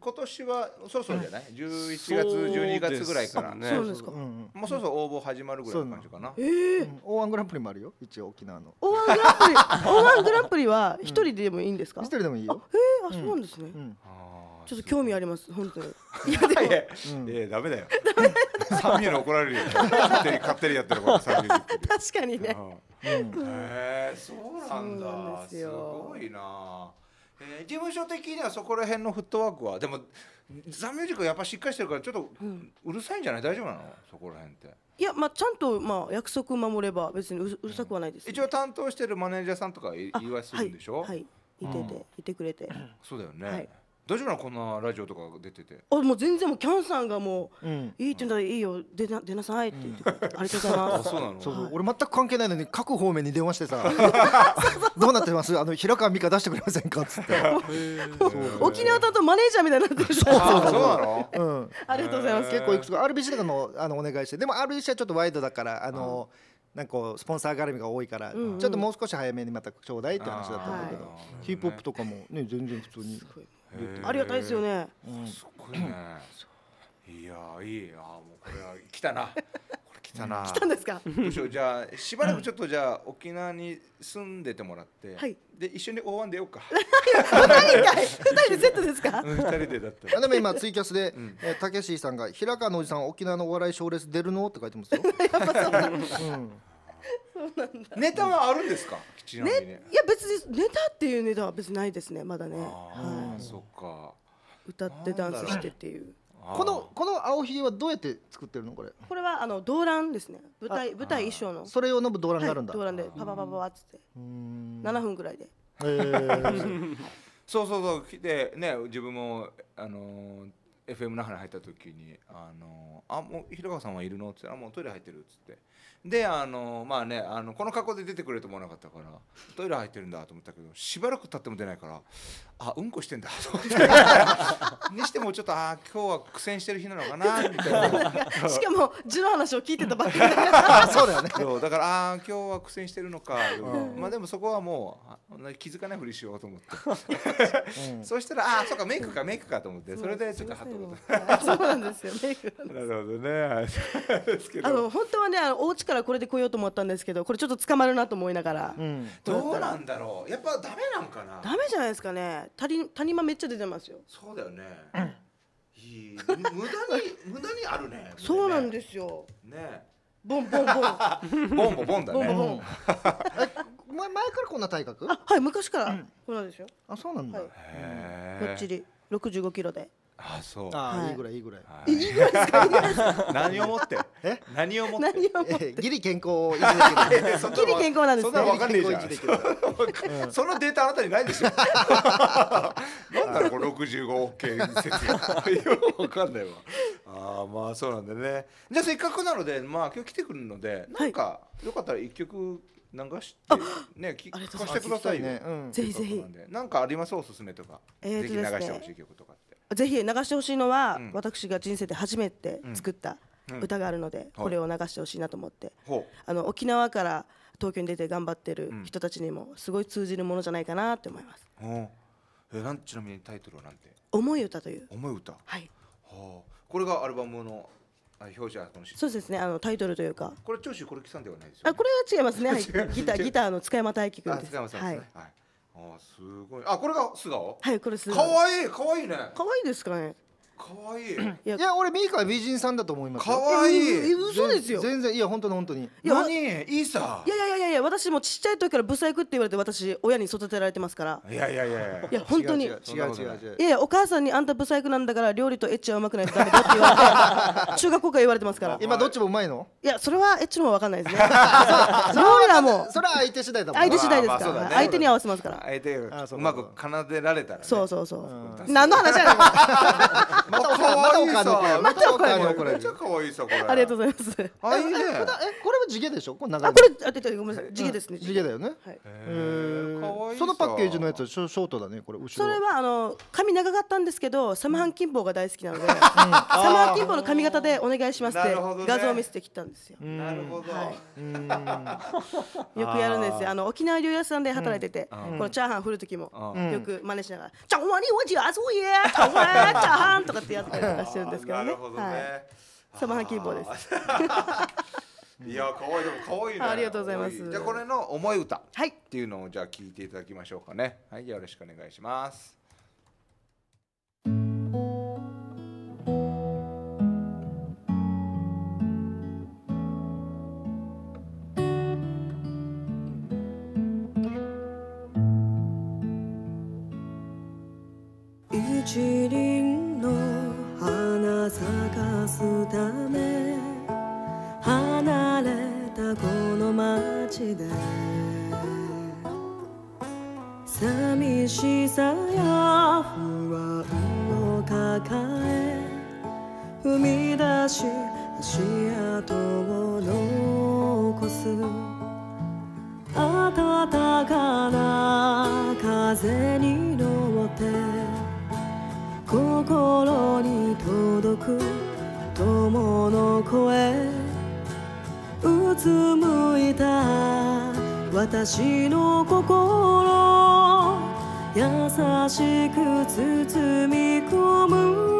今年はそろそろじゃない？11月12月ぐらいから。そうですそうですか。うんうんもうそろそろ応募始まるぐらいの感じかな。ええうん。O1 グランプリもあるよ一応沖縄の。O1 グランプリ O1 グランプリは一人でもいいんですか？一人でもいいよ。へえあそうなんですね。うん。ちょっと興味あります本当に。いやいやいやうん。いやダメだよ。サンミューに怒られるよ。勝手に勝手にやってるからサンミューって確かにね。うん。へえそうなんだ。ですよ。ごいなえー事務所的にはそこら辺のフットワークはでもザ・ミュージックはやっぱしっかりしてるからちょっとうるさいんじゃない？大丈夫なの？そこら辺って。いやまあちゃんとまあ約束守れば別にうるさくはないです。一応担当してるマネージャーさんとか言わするんでしょ、はい、はい、いてて、いてくれて。そうだよね、はい大丈夫なの？こんなラジオとか出てて。あもう全然もうキャンさんがもう、うん。いいって言うんだらいいよ出な出なさいって言ってくれて、ありがとうございます あそうなの？そうそう。はい俺全く関係ないのに各方面に電話してさ どうなってます？あの平川美香出してくれませんかっつって。沖縄担当マネージャーみたいになってるあそうなの？うん。ありがとうございます。結構いくつか RBC とかのあのお願いしてでも RBC はちょっとワイドだからあのなんかこうスポンサー絡みが多いから、んうん。ちょっともう少し早めにまたちょうだいって話だったんだけど、はヒップホップとかもね全然普通に、ありがたいですよね。うんすごいね。いやいい。あもうこれは来たな。これ来たな。来たんですか？どうしよう。じゃあしばらくちょっとじゃあ沖縄に住んでてもらって、はい。で一緒に O1 出ようか。二人でセットですか？う ん二人でだった でも今ツイキャスでたけしさんが「平川のおじさん沖縄のお笑い賞レース出るの?」って書いてますよ。うん ネタはあるんですか？ねいや別にネタっていうネタは別にないですねまだね、あはあそっか。い、歌ってダンスしてっていう。このこの青ひげはどうやって作ってるのこれ？これはあの動乱ですね。舞台舞台衣装の。それ用の動乱があるんだ。はい、動乱でパパパパパっつって。うーん。7分ぐらいで。えー。そうそうそう。来てね自分もあのー FM 那覇に入った時に「あのあもう広川さんはいるの?」って言ったら「もうトイレ入ってる」っつってであのまあねあのこの格好で出てくれると思わなかったからトイレ入ってるんだと思ったけどしばらく経っても出ないからあうんこしてんだ。と思ってにしてもちょっとあ今日は苦戦してる日なのかな みたいな。しかも字の話を聞いてたばっかり。で あそうだよね。そう。だからあー今日は苦戦してるのか、うん。まあでもそこはもうあ気づかないふりしようと思って。うん。そしたらああそうかメイクか。メイクかと思って。それでちょっとハッと思っあそうなんですよ。メイクたなるほどね。あどの本当はねお家からこれで来ようと思ったんですけどこれちょっと捕まるなと思いながら、うん。どうなんだろう。やっぱダメなんかな。ダメじゃないですかね谷谷間めっちゃ出てますよ。そうだよね、いい。無駄に無駄にあるね そうなんすですよ。ね。ボンボンボン。あボンボボンだね。ボンボボン。え前前からこんな体格？はい昔からこうなんですよ。あそうなんだ。はい。へー。こっちり65キロであそう。はい。あいいぐらいいいぐらい。はい。いいぐらい何をもって？え？何をもって？ギリ健康を維持できる。そんなギリ健康なんですそんなの分かんねえじゃん。そのデータあなたにないでしょ。なんだろうこれ65件説よくわかんないわ。ああまあそうなんだね。じゃあせっかくなのでまあ今日来てくるのでなんか、よかったら一曲流してね聞かせてくださいよ、ね。うん。ぜひぜひ。なんかあります？おすすめとか、えーとぜひ流ですねしてほしい曲とかぜひ流してほしいのは、うん。私が人生で初めて作ったうん。歌があるので、これを流してほしいなと思って、ほあの沖縄から東京に出て頑張ってるうん。人たちにもすごい通じるものじゃないかなって思います。うほう。えなんちなみにタイトルはなんて？思い歌という、思い歌？ははい、あこれがアルバムのあ表紙はこのしそうですねあのタイトルというか、これ長州これきさんではないですよ、ね、あこれは違いますね、はい、ギターギターの塚山大輝くんです。あ塚山さんはいですね、はいあすごい。あこれが素顔？はいこれすごいかわいいかわいいね。可愛いですかね？かわいい。いやいや俺ミーカは美人さんだと思いますかよわいい。え嘘ですよ。い全然いや本当に本当に。やわ何？いいさやいやいやいや私もちっちゃい時からブサイクって言われて私親に育てられてますから。いやいやいやいや。本当に。違う違う違う。いやいやお母さんにあんたブサイクなんだから料理とエッチはうまくないとダメだって言われて中学校から言われてますから。今どっちもうまいの？いやそれはエッチの方がわかんないですね。料理はもう。それは相手次第だもん相手次第ですから、まあね。相手に合わせますから。相手あそうまく奏でられたらね。そうそうそう。うん何の話やねんまたまたお母に怒られるめっちゃかわいいさこれ。ありがとうございます。あいいねええこれえこれは地毛でしょ？これ長いあこれあ出てごめんなさい。地毛ですね。地毛。だよね。はい。へー。かわいそのパッケージのやつはショショートだねこれ後ろ。それはあの髪長かったんですけどサムハンキンポが大好きなので、サムハンキンポの髪型でお願いしますって画像を見せてきたんですよ。なるほど。よくやるんですよ。あの沖縄料理屋さんで働いてて、うん。このチャーハン振る時もうん。よく真似しながら「チャンワニワジアソイエーチャンワーチャーハン」とかってやったりとかしてるんですけどね。どはい。ねサムハンキンポです。いや可愛いでも可愛いねありがとうございますじゃあこれの思い歌っはい。ていうのをじゃあ聞いていただきましょうかねはいじゃあよろしくお願いしますで寂しさや不安を抱え踏み出し足跡を残す。暖かな風に乗って心に届く友の声。紡いだ私の心。優しく包み込む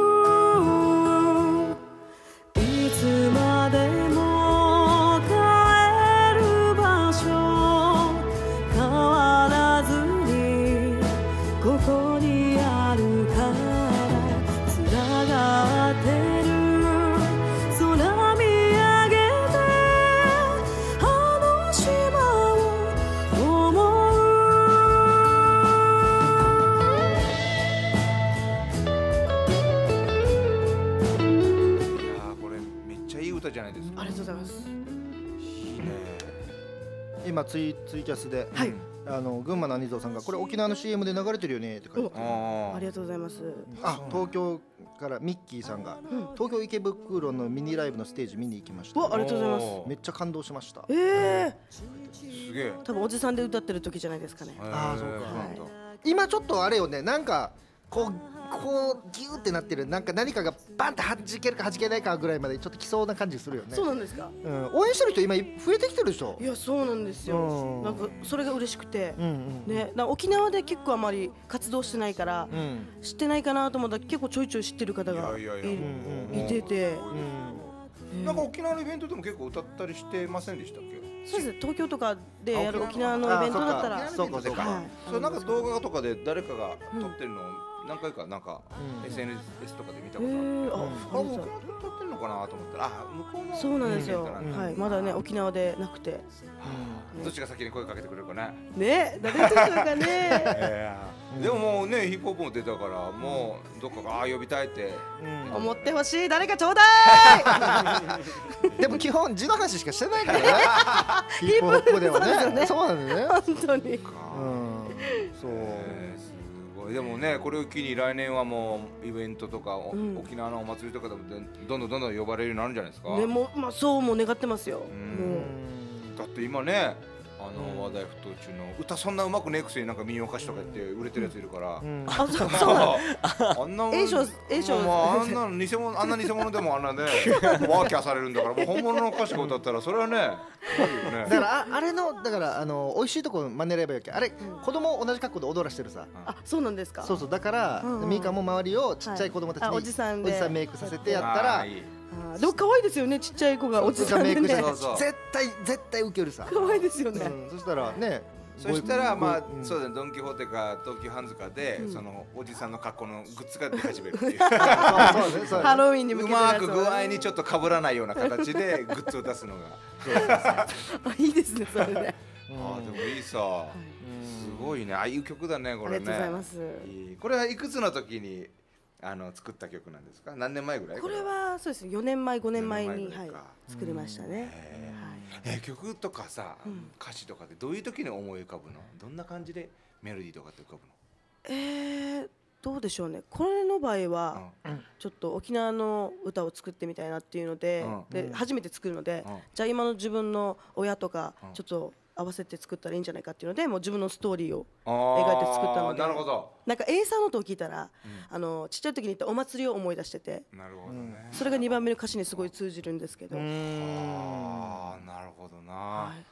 ツイツイキャスで。はい。あの群馬の兄蔵さんがこれ沖縄の CM で流れてるよねって書いてあありがとうございます。あ東京からミッキーさんが、東京池袋のミニライブのステージ見に行きました。わありがとうございます。めっちゃ感動しました。ええすげえ。多分おじさんで歌ってる時じゃないですかね。あーそうか。へなんだ今ちょっとあれよね。なんかこうこうギューってなってる。なんか何かがバンって弾けるか弾けないかぐらいまでちょっと来そうな感じするよね。そうなんですか？うん、応援してる人今増えてきてるでしょ？いやそうなんですうよ。んなんかそれが嬉しくて。うんうん。ね、な沖縄で結構あまり活動してないから、うん。知ってないかなと思ったら結構ちょいちょい知ってる方がいてて、うんなんか沖縄のイベントでも結構歌ったりしてませんでしたっけ？そうです。ね東京とかでやるあ沖縄のイベントだったら。あそうかそうか。はい。それなんか動画とかで誰かが撮ってるのを何回かなんかうん。SNS とかで見たへことあって。ー。ああそう向こう撮ってるのかなと思ったらあ向こうのそうなんですよ、はい、まだね沖縄でなくて。どっちが先に声かけてくれるかね。ね誰でしょうかね。でももうねヒップホップも出たからもうどっかがああ呼びたいって。うん。思ってほしい。誰かちょうだい。でも基本字の話しかしてないから。ね。ヒップホップではね。そうなんだよね。本当に。うん。そうでもねこれを機に来年はもうイベントとか、おうん。沖縄のお祭りとかでもどんどんどんどん呼ばれるようになるんじゃないですか、ねもうまあそうも願ってますよ。だって今ねあの話題沸騰中の歌そんなうまくねえくせになんか民謡歌手とか言って売れてるやついるから、うん。うあそうそう。あんな A 賞 A 賞まあ、あんなの偽物あんな偽物でもあんなね ワーキャーされるんだからもう本物の歌手が歌ったらそれはねだからああれのだからあの美味しいとこ真似ればいいわけ。あれ子供同じ格好で踊らしてるさ。あそうなんですか？そうそう。だからうんうん。ミカも周りをちっちゃい子供たちにはいあおじさんで。おじさんメイクさせてやったらでも可愛いですよねちっちゃい子がおじさんでね。絶対絶対ウケるさ。可愛いですよね、うん。そしたらねそしたらまあ、うん。そうだね。ドン・キホーテか東急ハンズかで、うん。そのおじさんの格好のグッズが出始めるっていう。そうそうねそう。ねハロウィンに向うけてのやつを。まく具合にちょっと被らないような形でグッズを出すのが。あいいですねそれで、はいあーでもいいさ。すごいね。ああいう曲だねこれね。ありがとうございます。いい。これはいくつの時にあの作った曲なんですか？何年前ぐらい？これはそうです。4年前5年前四にはい。作りましたね、へはい。えー曲とかさ、うん。歌詞とかでどういう時に思い浮かぶの？どんな感じでメロディーとかって浮かぶえー、どうでしょうね。これの場合はの、ちょっと沖縄の歌を作ってみたいなっていうので,、うん。で初めて作るので、うん。じゃあ今の自分の親とかうん。ちょっと合わせて作ったらいいんじゃないかっていうのでもう自分のストーリーを描いて作ったので。なるほど。なんか A さんの音を聞いたら、あのちっちゃい時に行ったお祭りを思い出しててなるほどね、それが2番目の歌詞にすごい通じるんですけど、うん。ああなるほどな、はい。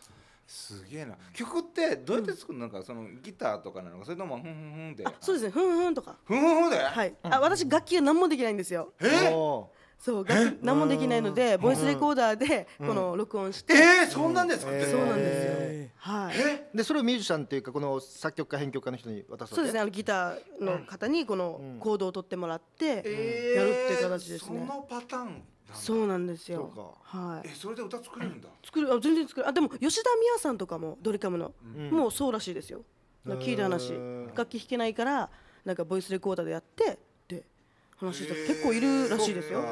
すげえな。曲ってどうやって作るの、なんかそのギターとかなのかそれともふんふんふんで。あそうですね。ふんふんとか。ふんふんふんで、はい。あ私楽器が何もできないんですよ。え？おそう何もできないのでボイスレコーダーでこの録音して、えー、そんなんで作ってるの、そうなんですよ。はい。ーでそれをミュージシャンっていうかこの作曲家編曲家の人に渡すそうですねあのギターの方にこのコードを取ってもらってやるっていう形ですね。そのパターンそうなんですよ。はい。えそれで歌作れるんだ、作るあ全然作る。あでも吉田美和さんとかもドリカムの、ん。もうそうらしいですよ。聞いた話。楽器弾けないからなんかボイスレコーダーでやって話した結構いるらしいですよ。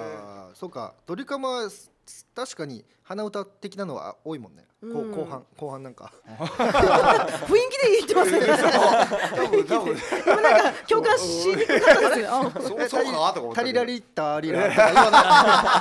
そうか。ドリカムはす確かに鼻歌的なのは多いもんね、こう後半後半なんか。雰囲気で言ってますね。多 分多分。今なんか共感しにくかったですよ あ。そうそうかなとタリラリッタリラ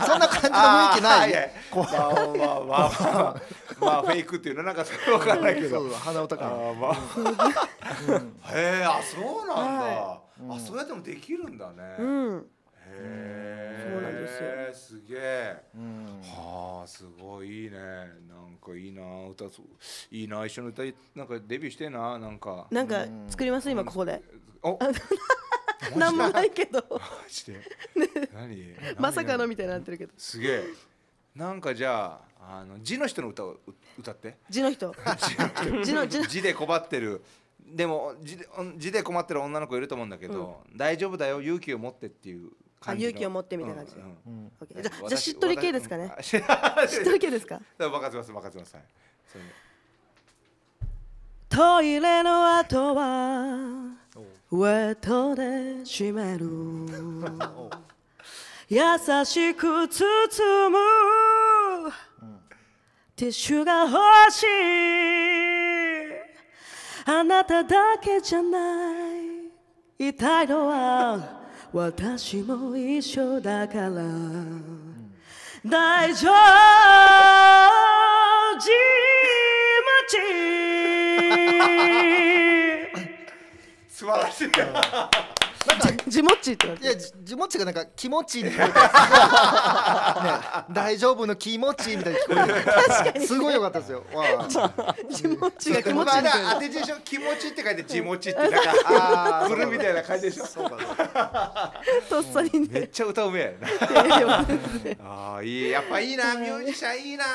そんな感じの雰囲気ないまあまあまあまあまあフェイクっていうのはなんかそれわかんないけど鼻歌あ感ーまあへえあそうなんだ、はあそうやってもできるんだね、うんそうなんですよ。すげえうんはあすごいいいね。なんかいいな歌いいな一緒に歌いなんかデビューしてえななんかなんか作ります？今ここで。おマなんもないけど。何？まさかの何みたいになってるけど。すげえ。なんかじゃああの字の人の歌をう歌って。字の人。字の字で困ってる。でも字で字で困ってる女の子いると思うんだけど、大丈夫だよ勇気を持ってっていうあ勇気を持ってみたいな感じで。うんうんうん。オッケーじゃあじゃあしっとり系ですかね。私しっとり系ですか？任せます任せます。はい。トイレの後はウェットで締める。優しく包む。ティッシュが欲しい。あなただけじゃない。痛いのは私も一緒だから、大丈夫。気 素晴らしいなんか 持ちジモッチってなっていやじじもっちがなんか気持ちいいね、大丈夫の気持ちいいみたいに聞こえたすごい良かったですよ。わあ。ジモッチが気持ちいい当て字でしょ気持ちって書いて字持ちってなんかあ来るみたいな感じでしょ。そうとっさにめっねちゃ歌うめえああいい。やっぱいいなミュージシャンいいな。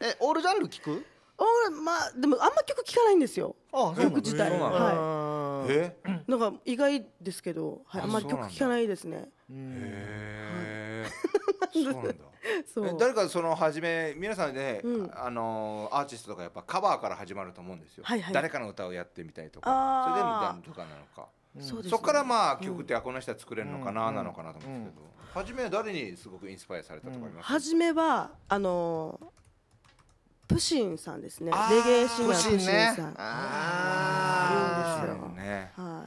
えオールジャンル聞く？俺まあでもあんま曲聴かないんですよ。あ曲自体。そうなのはえいなんか意外ですけど、はい、ああんまり曲聴かないですね。へえそうなんだ。そう。え誰かその初め皆さんね、うん。あのーアーティストとかやっぱカバーから始まると思うんですよ、はいはい。誰かの歌をやってみたいとか。それでみたいなとかなのか、そうですね。そこからまあ曲ってあこの人は作れるのかな、うん。なのかなと思うんですけど、初めは誰にすごくインスパイアされたとかあります、初めはあのープシンさんですね。レゲエシンガープシンね。さん、あい。いんですよ。ね。は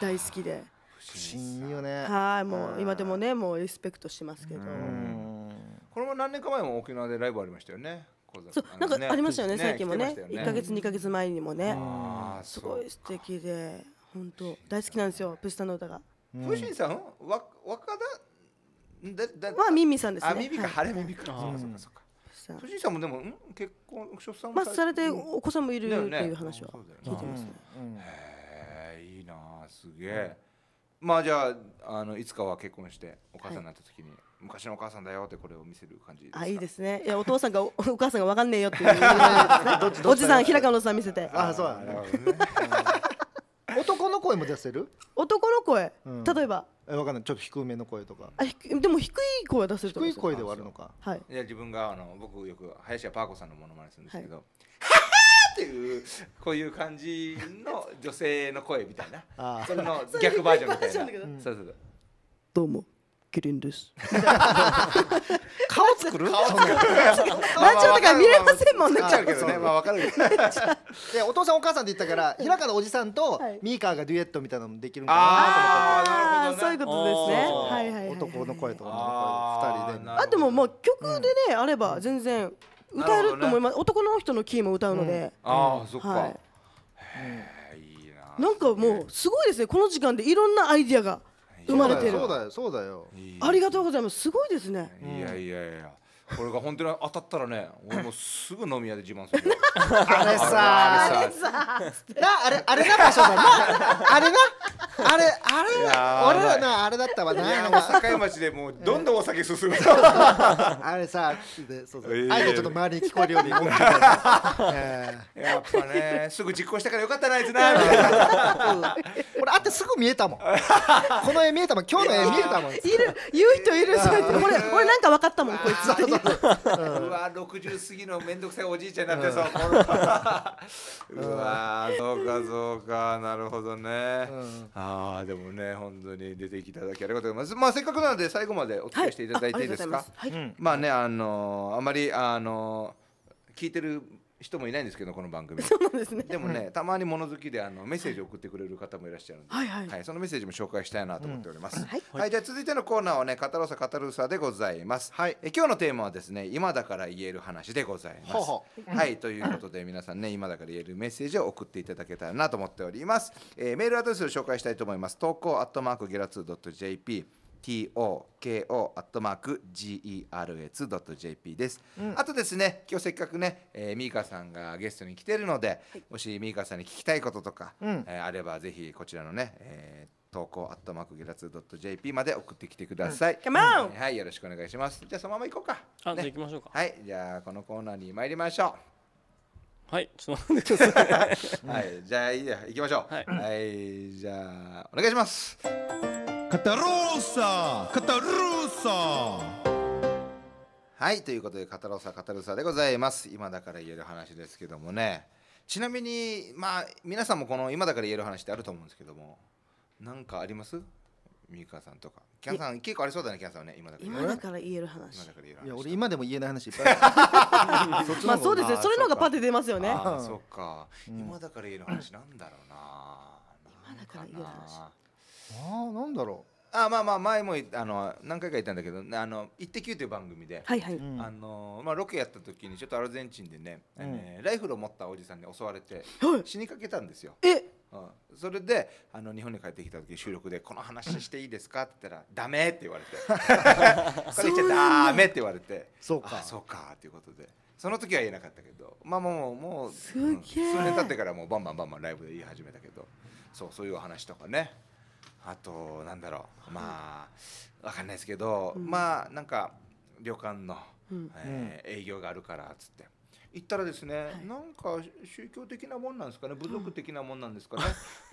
い。大好きで。不審いいよね。はい。もう今でもねもうリスペクトしてますけど、うん。これも何年か前も沖縄でライブありましたよね。そうなんかのありましたよね最近もね。来てましたよ1ヶ月2ヶ月前にもね。ああすごい素敵で本当大好きなんですよプシさんの歌が。プシンさんわ若田だだまあミンミさんですね。あ耳か。はい。晴れ耳か。そうかそうかそうかプシさ。んプシンさんもでもん？結婚出産まあされてうん。お子さんもいるとだよね。いう話は聞いてますね。へえいいなあすげえ。まあじゃああのいつかは結婚してお母さんになった時に、昔のお母さんだよってこれを見せる感じですか？あいいですね。いやお父さんがおお母さんがわかんねえよっていう。おじさん平川のさん見せて。あそうだね。男の声も出せる？男の声？うん。例えばえわかんない。ちょっと低めの声とか。あひくでも低い声は出せると思うんですよ低い声ではあるのか。はい。いや自分があの僕よく林家パー子さんのモノマネするんですけど、はっていうこういう感じの女性の声みたいな。あー。それの 逆バージョンみたいな。逆バージョンだけど。そうそうそう。どうもキリンです。顔作る？顔作る。ラジオとか見れませんもんね作っちゃうけどねまあわかるけど でお父さんお母さんって言ったから平川のおじさんとはい。ミーカーがデュエットみたいなのもできるんかなるほどね。そういうことですね。はいはい男の声と女の声二人で。あでもまあ曲でね、あれば全然歌えると思います、男の人のキーも歌うので、ああそっか、はい。へえいいな。なんかもうすごいですね。この時間でいろんなアイディアが生まれてる。そうだよそうだよありがとうございます。すごいですね。いやいやいやこれが本当に当たったらね俺もうすぐ飲み屋で自慢するよ。あれさあれさなあれあれな場所だ。なあれなあれあれ俺らなあれだったわいやな境町でもうどんどんお酒進む。あれさでそうそう。いやいやあえてちょっと周りに聞こえるように音楽がえやっぱねすぐ実行したからよかったなあいつな。俺会ってすぐ見えたもん。この絵見えたもん。今日の絵見えたもん。いる言う人いるそうやって。俺俺なんか分かったもんこいつうわ60過ぎのめんどくさいおじいちゃんになってさこのうわそうかそうか。なるほどね、うん。ああでもね本当に出てきただきありがとうございます。まあせっかくなので最後までお付き合いしていただいていいですか、はい。あます。はい。まあねあのあまりあの聞いてる人もいないんですけどこの番組。そうなんですね。でもね、たまに物好きであのメッセージを送ってくれる方もいらっしゃるんで、はい。はい。そのメッセージも紹介したいなと思っております。はい。はい、じゃあ続いてのコーナーはね、語ろうさ語るさでございます。はい。え今日のテーマはですね、今だから言える話でございます。はい、ということで皆さんね、今だから言えるメッセージを送っていただけたらなと思っております。えーメールアドレスを紹介したいと思います。投稿アットマークゲラツー .jp toko アットマーク gers.jp です、あとですね今日せっかくね、えー、ミーカさんがゲストに来てるので、もしミーカさんに聞きたいこととか、うん。えーあればぜひこちらのね、えー投稿アットマークゲラツー .jp まで送ってきてください、Come on はいよろしくお願いします。じゃあそのまま行こうか。あ、じゃ行きましょうか。はいじゃあこのコーナーに参りましょはい、ちょっと待ってください。う、はいじゃあいいや行きましょう。はいじゃあお願いしますカタローサカタローサはいということで語ろうさ語るさでございます。今だから言える話ですけどもね。ちなみにまあ皆さんもこの今だから言える話ってあると思うんですけども。なんかあります？ミカさんとか。キャンさん結構ありそうだねキャンさんはね今だから。今だから言える話。今だから言える話。いや俺今でも言えない話いっぱい。あるまあそうですね。それのそうか。がパッて出ますよね。あそっか、今だから言える話なんだろうな。今だから言える話あーなんだろあまあまあ前もいあの何回か言ったんだけどあの「イッテ Q!」という番組で、はいはい、うん。あのまあ、ロケやった時にちょっとアルゼンチンでね、えーライフルを持ったおじさんに襲われてはい。死にかけたんですよ。え？うん、それであの日本に帰ってきた時収録で「この話していいですか?」って言ったら「ダメ」って言われて「これ言っちゃダメ」って言われて。そうか。あそうかっていうことで。その時は言えなかったけど。まあもうもうすげえうん。数年経ってからもうバンバンバンバンライブで言い始めたけど。そうそういうお話とかねあとなんだろう。まあわかんないですけど、まあなんか旅館の、うん。えー営業があるからっつって行ったらですね、なんか宗教的なもんなんですかね部族的なもんなんですかね、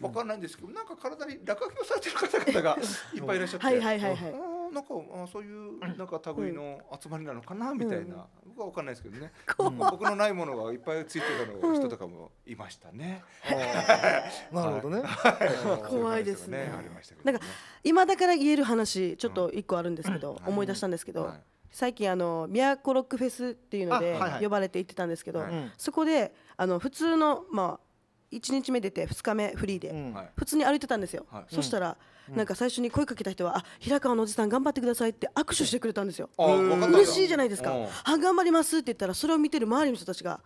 わかんないんですけどなんか体に落書きをされてる方々がいっぱいいらっしゃって、はいはいはいはい。なんかあそういうなんか類の集まりなのかなみたいな、僕はわかんないですけどね、僕のないものがいっぱいついてたの人とかもいましたね。なるほどね。怖いですね。そうう話とかありましたけどね。なんか今だから言える話ちょっと一個あるんですけど、うん。思い出したんですけど、はい最近あのミヤコロックフェスっていうので呼ばれて行ってたんですけど、そこであの普通のまあ1日目出て2日目フリーで、普通に歩いてたんですよ、はい。そしたら、なんか最初に声かけた人は「あ平川のおじさん頑張ってください」って握手してくれたんですよ。嬉しいじゃないですか。うん「あ頑張ります」って言ったらそれを見てる周りの人たちが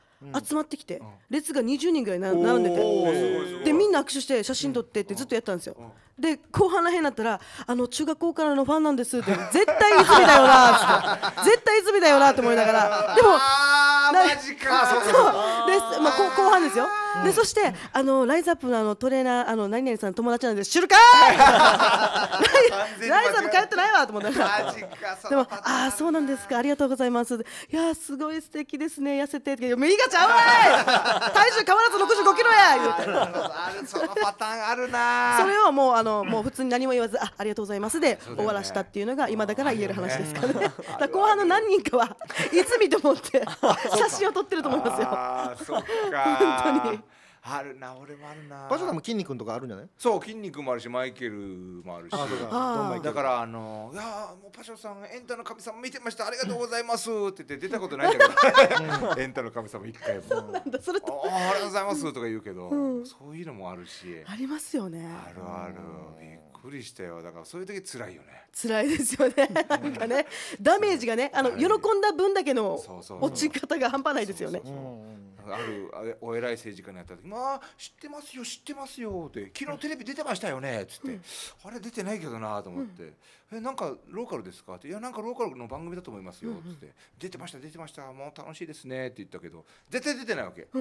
集まってきて、列が20人ぐらいな並んでてでみんな握手して写真撮ってってずっとやったんですよ。で後半らへんになったら「あの中学校からのファンなんです」って絶対泉だよなっつって。絶対泉だよなって思いながら。でもマジかそう。です、まあ、こ後半ですよ、でそしてあのライズアップのあのトレーナーあの何々さん友達なんです知るかい ライズアップ通ってないわと思ってマジかそでもああそうなんですか。ありがとうございます。いやーすごい素敵ですね。痩せて。ってもういいがちゃうわい!体重変わらず65キロや!言うてそのパターンあるな。それをもうあのもう普通に何も言わずあありがとうございます。で終わらしたっていうのが今だから言える話ですからね。だ後半の何人かはいつ見てもって写真を撮ってると思いますよ。本当にあるな俺もあるな。場所でも筋肉とかあるんじゃない？そう筋肉もあるしマイケルもあるし。だからあの「いやーもうパショさんエンタの神様見てました。ありがとうございます」って言って出たことないんだけど。エンタの神様一回も。なんだ。それあーありがとうございますとか言うけど、うん。そういうのもあるし。ありますよね。あるある。びっくりしたよ。だからそういう時辛いよね。辛いですよね。なんかねダメージがねあの喜んだ分だけの落ち方が半端ないですよね。あるあれお偉い政治家になった時「まあ知ってますよ知ってますよ」って「昨日テレビ出てましたよね」っつって「あれ出てないけどな」と思って「えなんかローカルですか?」って「いやなんかローカルの番組だと思いますよ」っつって「出てました出てました。もう楽しいですね」って言ったけど絶対出てないわけ、う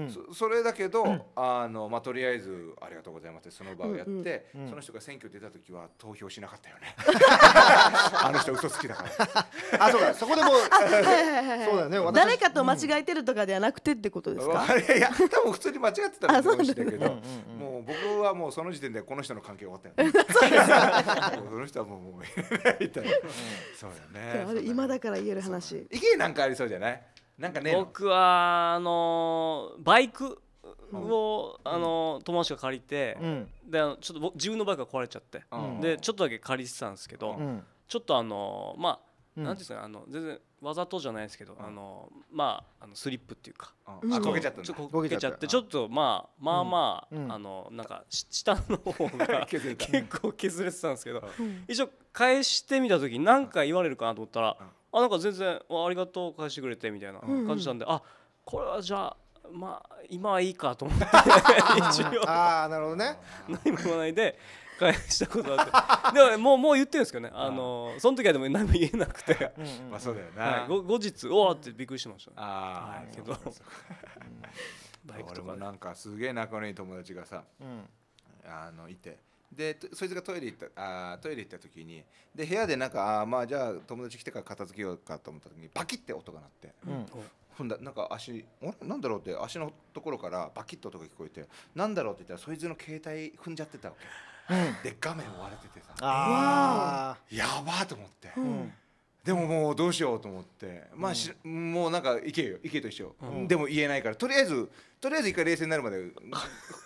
ん。そそれだけど、あのまあ、とりあえず「ありがとうございます」ってその場をやって、その人が選挙出た時は投票しなかったよね。あの人嘘つきだから。あそうだそこでもうそうだよね。私誰かと間違えてるとかではなくてってことですか？いや多分普通に間違ってたらもしれけど もう僕はもうその時点でこの人の関係終わったよね。その人はもうもういな。い みたいなそうだね。あれ今だから言える話。意見なんかありそうじゃない？なんかね僕はあのバイクを、あの友達が借りて、うん。であのちょっと僕自分のバイクが壊れちゃって、うん。でちょっとだけ借りてたんですけど、うん。ちょっとあのまあ、うん。なんていうんですかねあの全然わざとじゃないですけど、あのまああのスリップっていうか。うん。あこけちゃったちょっとこけちゃった。こけちゃってちょっとまあまあまあ、うん。あのなんかし下の方が 結構削れてたんですけど、一応返してみた時に何か言われるかなと思ったら、あなんか全然あありがとう返してくれてみたいな感じなんで、あこれはじゃあまあ今はいいかと思って 一応。ああなるほどね。何も言わないで返したことあって。でももうもう言ってるんですけどね。あのその時はでも何も言えなくて、まあそうだよな、はい、ご後日おおってびっくりしてましたね。ああ、はい。けど。バイク俺とかなんかすげえ仲のいい友達がさうん。あのいて。でとそいつがトイレ行ったあートイレ行った時にで部屋でなんかあーまあじゃあ友達来てから片付けようかと思った時にバキって音が鳴って、うん。ほんだなんか足なんだろうって足のところからバキッと音が聞こえてなんだろうって言ったらそいつの携帯踏んじゃってたわけ、で画面割れててさ。あやばーと思って、でももうどうしようと思って。まあし、もうなんか行けよ。行けと一緒、でも言えないから。とりあえずとりあえず一回冷静になるまで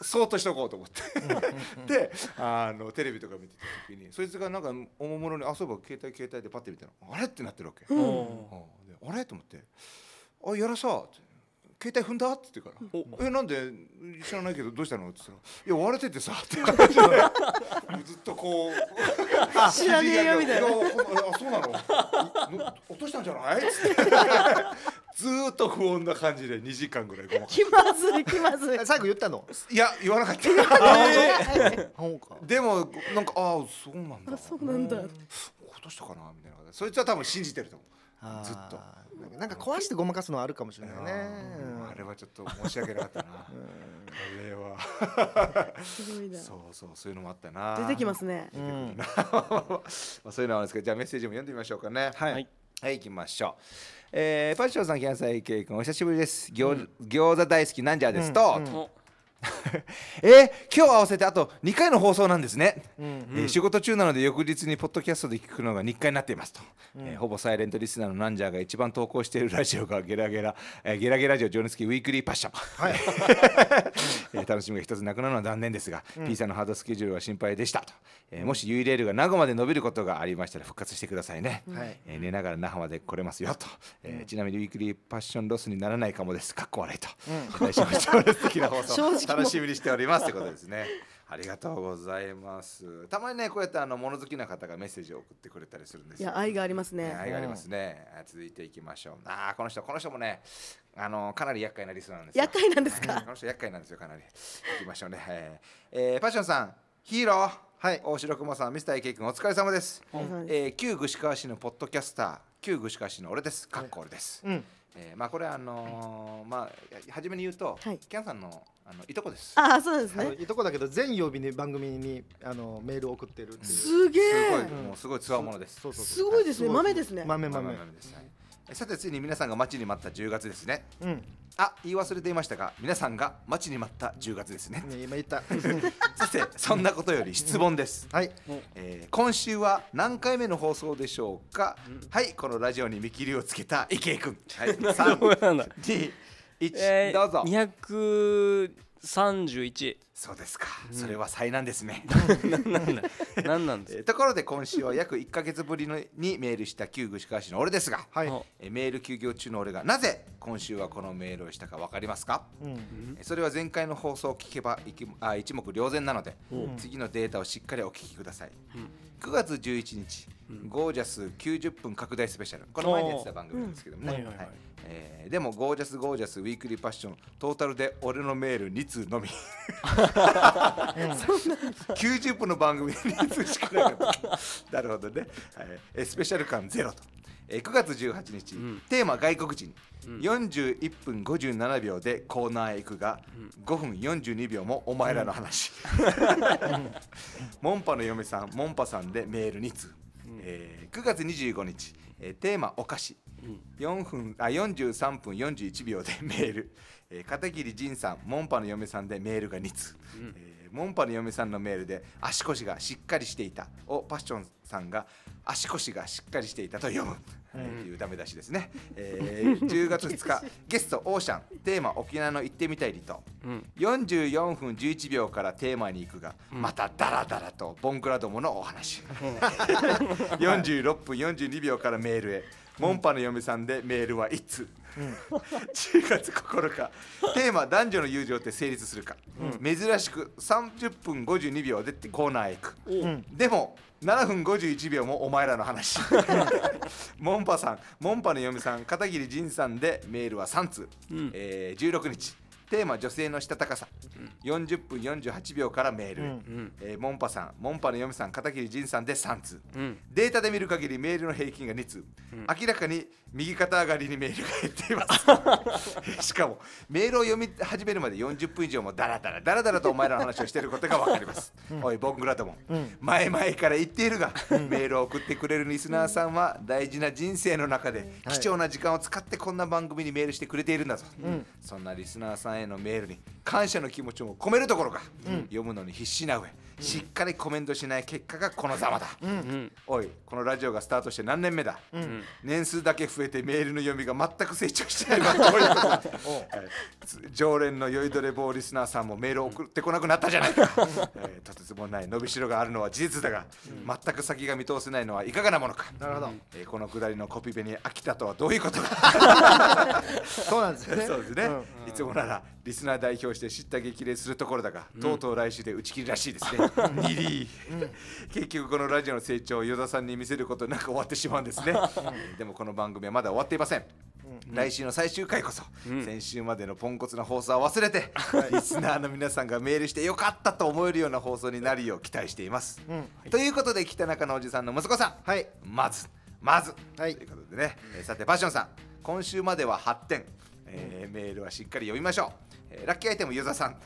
そーっとしとこうと思って。であのテレビとか見てた時にそいつがなんかおもむろにあそういえば携帯携帯でパッて見たらあれ？ってなってるわけ、うん。であれ？と思って「あやらさ」って携帯踏んだ?」って言ってから「えなんで？知らないけどどうしたの?」って言ったら「いや割れててさ」って感じでずっとこう。知らねえよみたいな。あそうなの？の落としたんじゃない?」って。ずーっと不穏な感じで2時間ぐらいごまかし気まずい気まずい。最後言ったの？いや言わなかった。でもなんかああそうなんだ。あそうなんだ。落としたかな？みたいなそいつは多分信じてると思うずっと。なんか壊してごまかすのはあるかもしれないね。あれはちょっと申し訳なかったな。あれは。すごいな。そうそうそういうのもあったな。出てきますね。うんうん。まあそういうのはあるんですけどじゃあメッセージも読んでみましょうかね。はい。はい。はい行きましょう。えー、パッションさん、キャンサイケイ君お久しぶりです。餃,、餃子大好きなんじゃですと、うん。お えー今日合わせてあと2回の放送なんですね、うんえー仕事中なので翌日にポッドキャストで聞くのが日課になっていますと、えーほぼサイレントリスナーのナンジャーが一番投稿しているラジオがゲラゲラ、えーゲラゲラジオ情熱的ウィークリーパッション、はい。えー楽しみが一つなくなるのは残念ですが、P さんのハードスケジュールは心配でしたと、えーもし U レールが名護まで伸びることがありましたら復活してくださいね、はい。えー寝ながら那覇まで来れますよと、えーちなみにウィークリーパッションロスにならないかもです。かっこ悪いと、大丈夫情熱的な放送。正直楽しみにしておりますということですね。ありがとうございます。たまにねこうやってあの物好きな方がメッセージを送ってくれたりするんですよ。いや愛がありますね。ね愛がありますね、続いていきましょう。あーこの人この人もねあのかなり厄介なリスナーなんですよ。厄介なんですこかの人厄介なんですよかなり。いきましょうね、えーえーパッションさんヒーロー。はい。大城熊さんミスター AK 君お疲れ様です、お疲れ様です。えー旧串川市のポッドキャスター旧串川市の俺です。かっこ俺です、うん。えーまあこれあのーまあ初めに言うと、はい。キャンさんのあのいとこです。ああそうですね。いいとこだけど全曜日に番組にあのメールを送ってるすげすごい、えもうすごいつわものです。そうそうそうすごいですね。豆ですね。豆豆。まあまあまあですさてついに皆さんが待ちに待った10月ですね。うん。あ言い忘れていましたが皆さんが待ちに待った10月ですね。ね今言った。さてそんなことより質問です、はい。えー今週は何回目の放送でしょうか、はいこのラジオに見切りをつけた池井君はい。3どうなんだ2 1、えー、どうぞ。231そうですか、それは災難ですね、なんだ。何なんですえーところで今週は約1か月ぶりのにメールした旧具志川市の俺ですが、はい。あえーメール休業中の俺がなぜ今週はこのメールをしたか分かりますか、うん。えーそれは前回の放送を聞けばいきあ一目瞭然なので、次のデータをしっかりお聞きください、9月11日、ゴージャス90分拡大スペシャル。この前にやってた番組なんですけどもね、うん。はいはい。はいえーでもゴージャスゴージャスウィークリーパッショントータルで俺のメール2通のみ。90分の番組で2通しかなかった。なるほどね、はい。えースペシャル感ゼロと、えー9月18日、テーマ外国人、41分57秒でコーナーへ行くが、5分42秒もお前らの話、モンパの嫁さんモンパさんでメール2通、えー9月25日、えーテーマお菓子、4分あ43分41秒で メール、えー片桐仁さんモンパの嫁さんでメールが2通、えーモンパの嫁さんのメールで足腰がしっかりしていた。をパッションさんが足腰がしっかりしていたと読む、というダメ出しですね、えー10月2日 ゲストオーシャン。テーマ沖縄の行ってみたい離島、44分11秒からテーマに行くが、またダラダラとボンクラどものお話、46分42秒からメールへ。モンパの嫁さんでメールは1通、10月9日。テーマ男女の友情って成立するか、珍しく30分52秒でってコーナーへ行く、でも7分51秒もお前らの話。モンパさんモンパの嫁さん片桐仁さんでメールは3通、えー16日テーマ女性のしたたかさ、40分48秒からメール、えーモンパさん。モンパの嫁さん片桐仁さんで3通、ん。データで見る限りメールの平均が2通、明らかに右肩上がりにメールが減っています。しかもメールを読み始めるまで40分以上もダラダラダラダラとお前らの話をしていることが分かります、おいボングラども、前々から言っているが、メールを送ってくれるリスナーさんは大事な人生の中で貴重な時間を使ってこんな番組にメールしてくれているんだぞ、そんなリスナーさんへのメールに感謝の気持ちを込めるところか、読むのに必死な上しっかりコメントしない結果がこのざまだ、うん。おいこのラジオがスタートして何年目だ、年数だけ増えてメールの読みが全く成長してない常連の酔いどれ棒リスナーさんもメールを送ってこなくなったじゃない。か、えーとてつもない伸びしろがあるのは事実だが、全く先が見通せないのはいかがなものか。なるほど。えーこのくだりのコピペに飽きたとはどういうことか。そうなんですよね。そうですね、うん。いつもならリスナー代表して知った激励するところだが、とうとう来週で打ち切りらしいですね、ニリー、結局このラジオの成長を与田さんに見せることなく終わってしまうんですね、えーでもこの番組はまだ終わっていません、来週の最終回こそ、先週までのポンコツな放送は忘れて、リスナーの皆さんがメールしてよかったと思えるような放送になるよう期待しています、ということで北中のおじさんの息子さん。はい。まずまず、はい。ということでね、えーさてパッションさん。今週までは8点、えーメールはしっかり読みましょう、えーラッキーアイテムユーザーさん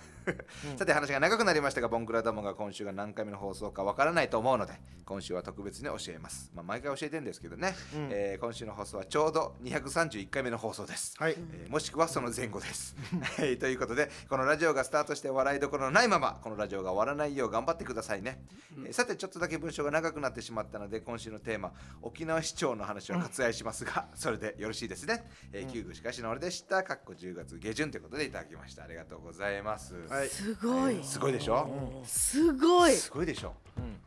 さて話が長くなりましたがボンクラどもが今週が何回目の放送かわからないと思うので今週は特別に教えます、まあ、毎回教えてるんですけどね、えー今週の放送はちょうど231回目の放送です、はい。えーもしくはその前後です。はい、ということでこのラジオがスタートして笑いどころのないままこのラジオが終わらないよう頑張ってくださいね、えーさてちょっとだけ文章が長くなってしまったので今週のテーマ沖縄市長の話は割愛しますが、それでよろしいですね、えー、旧具しかしの俺でした。かっこ10月下旬ということでいただきました。ありがとうございます、はいすごい。すごいでしょ、すごい。すごいでしょ、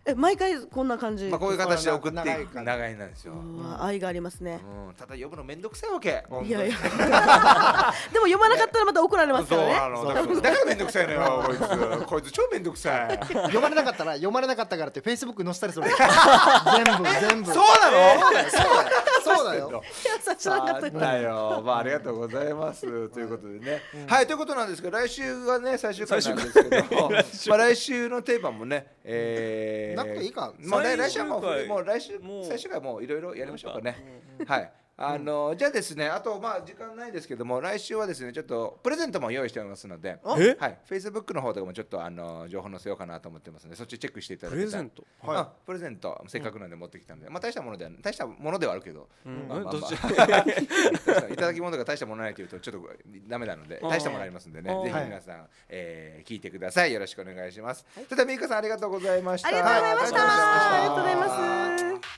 え毎回こんな感じ？まあ、こういう形で送っていく長いなんですよ、愛がありますね。うん、ただ呼ぶのめんどくさいわけ。いやいや。でも読まなかったらまた怒られますかそうらねあのだからめんどくさいのよこいつ。こいつ超めんどくさい。読まれなかったら読まれなかったからってフェイスブック載せたりする全部全部。そうなの？そうだよそうだよ。優しなかっただよ、まあ、ありがとうございます。ということでね、はい、ということなんですけど、来週はね、最終回なんですけど。まあ、来週のテーマもね、えー。なくていいか。まあ、ね、来週はもう、最終回もう来週もう、最終回もういろいろやりましょうかね。はい。あのじゃあですねあとまあ時間ないですけども来週はですねちょっとプレゼントも用意しておりますのでえ？はい、Facebook の方とかもちょっとあの情報載せようかなと思ってますのでそっちチェックしていただきたいプレゼント？はい。あプレゼント。せっかくなんで持ってきたんで、まあ大したものでは大したものではあるけど、ん。まあまあまあ いただき物が大したものないというとちょっとダメなので大したものありますんでね。ぜひ皆さん、えー聞いてください。よろしくお願いします、それではみーかさんありがとうございました。ありがとうございました。はいありがとうございます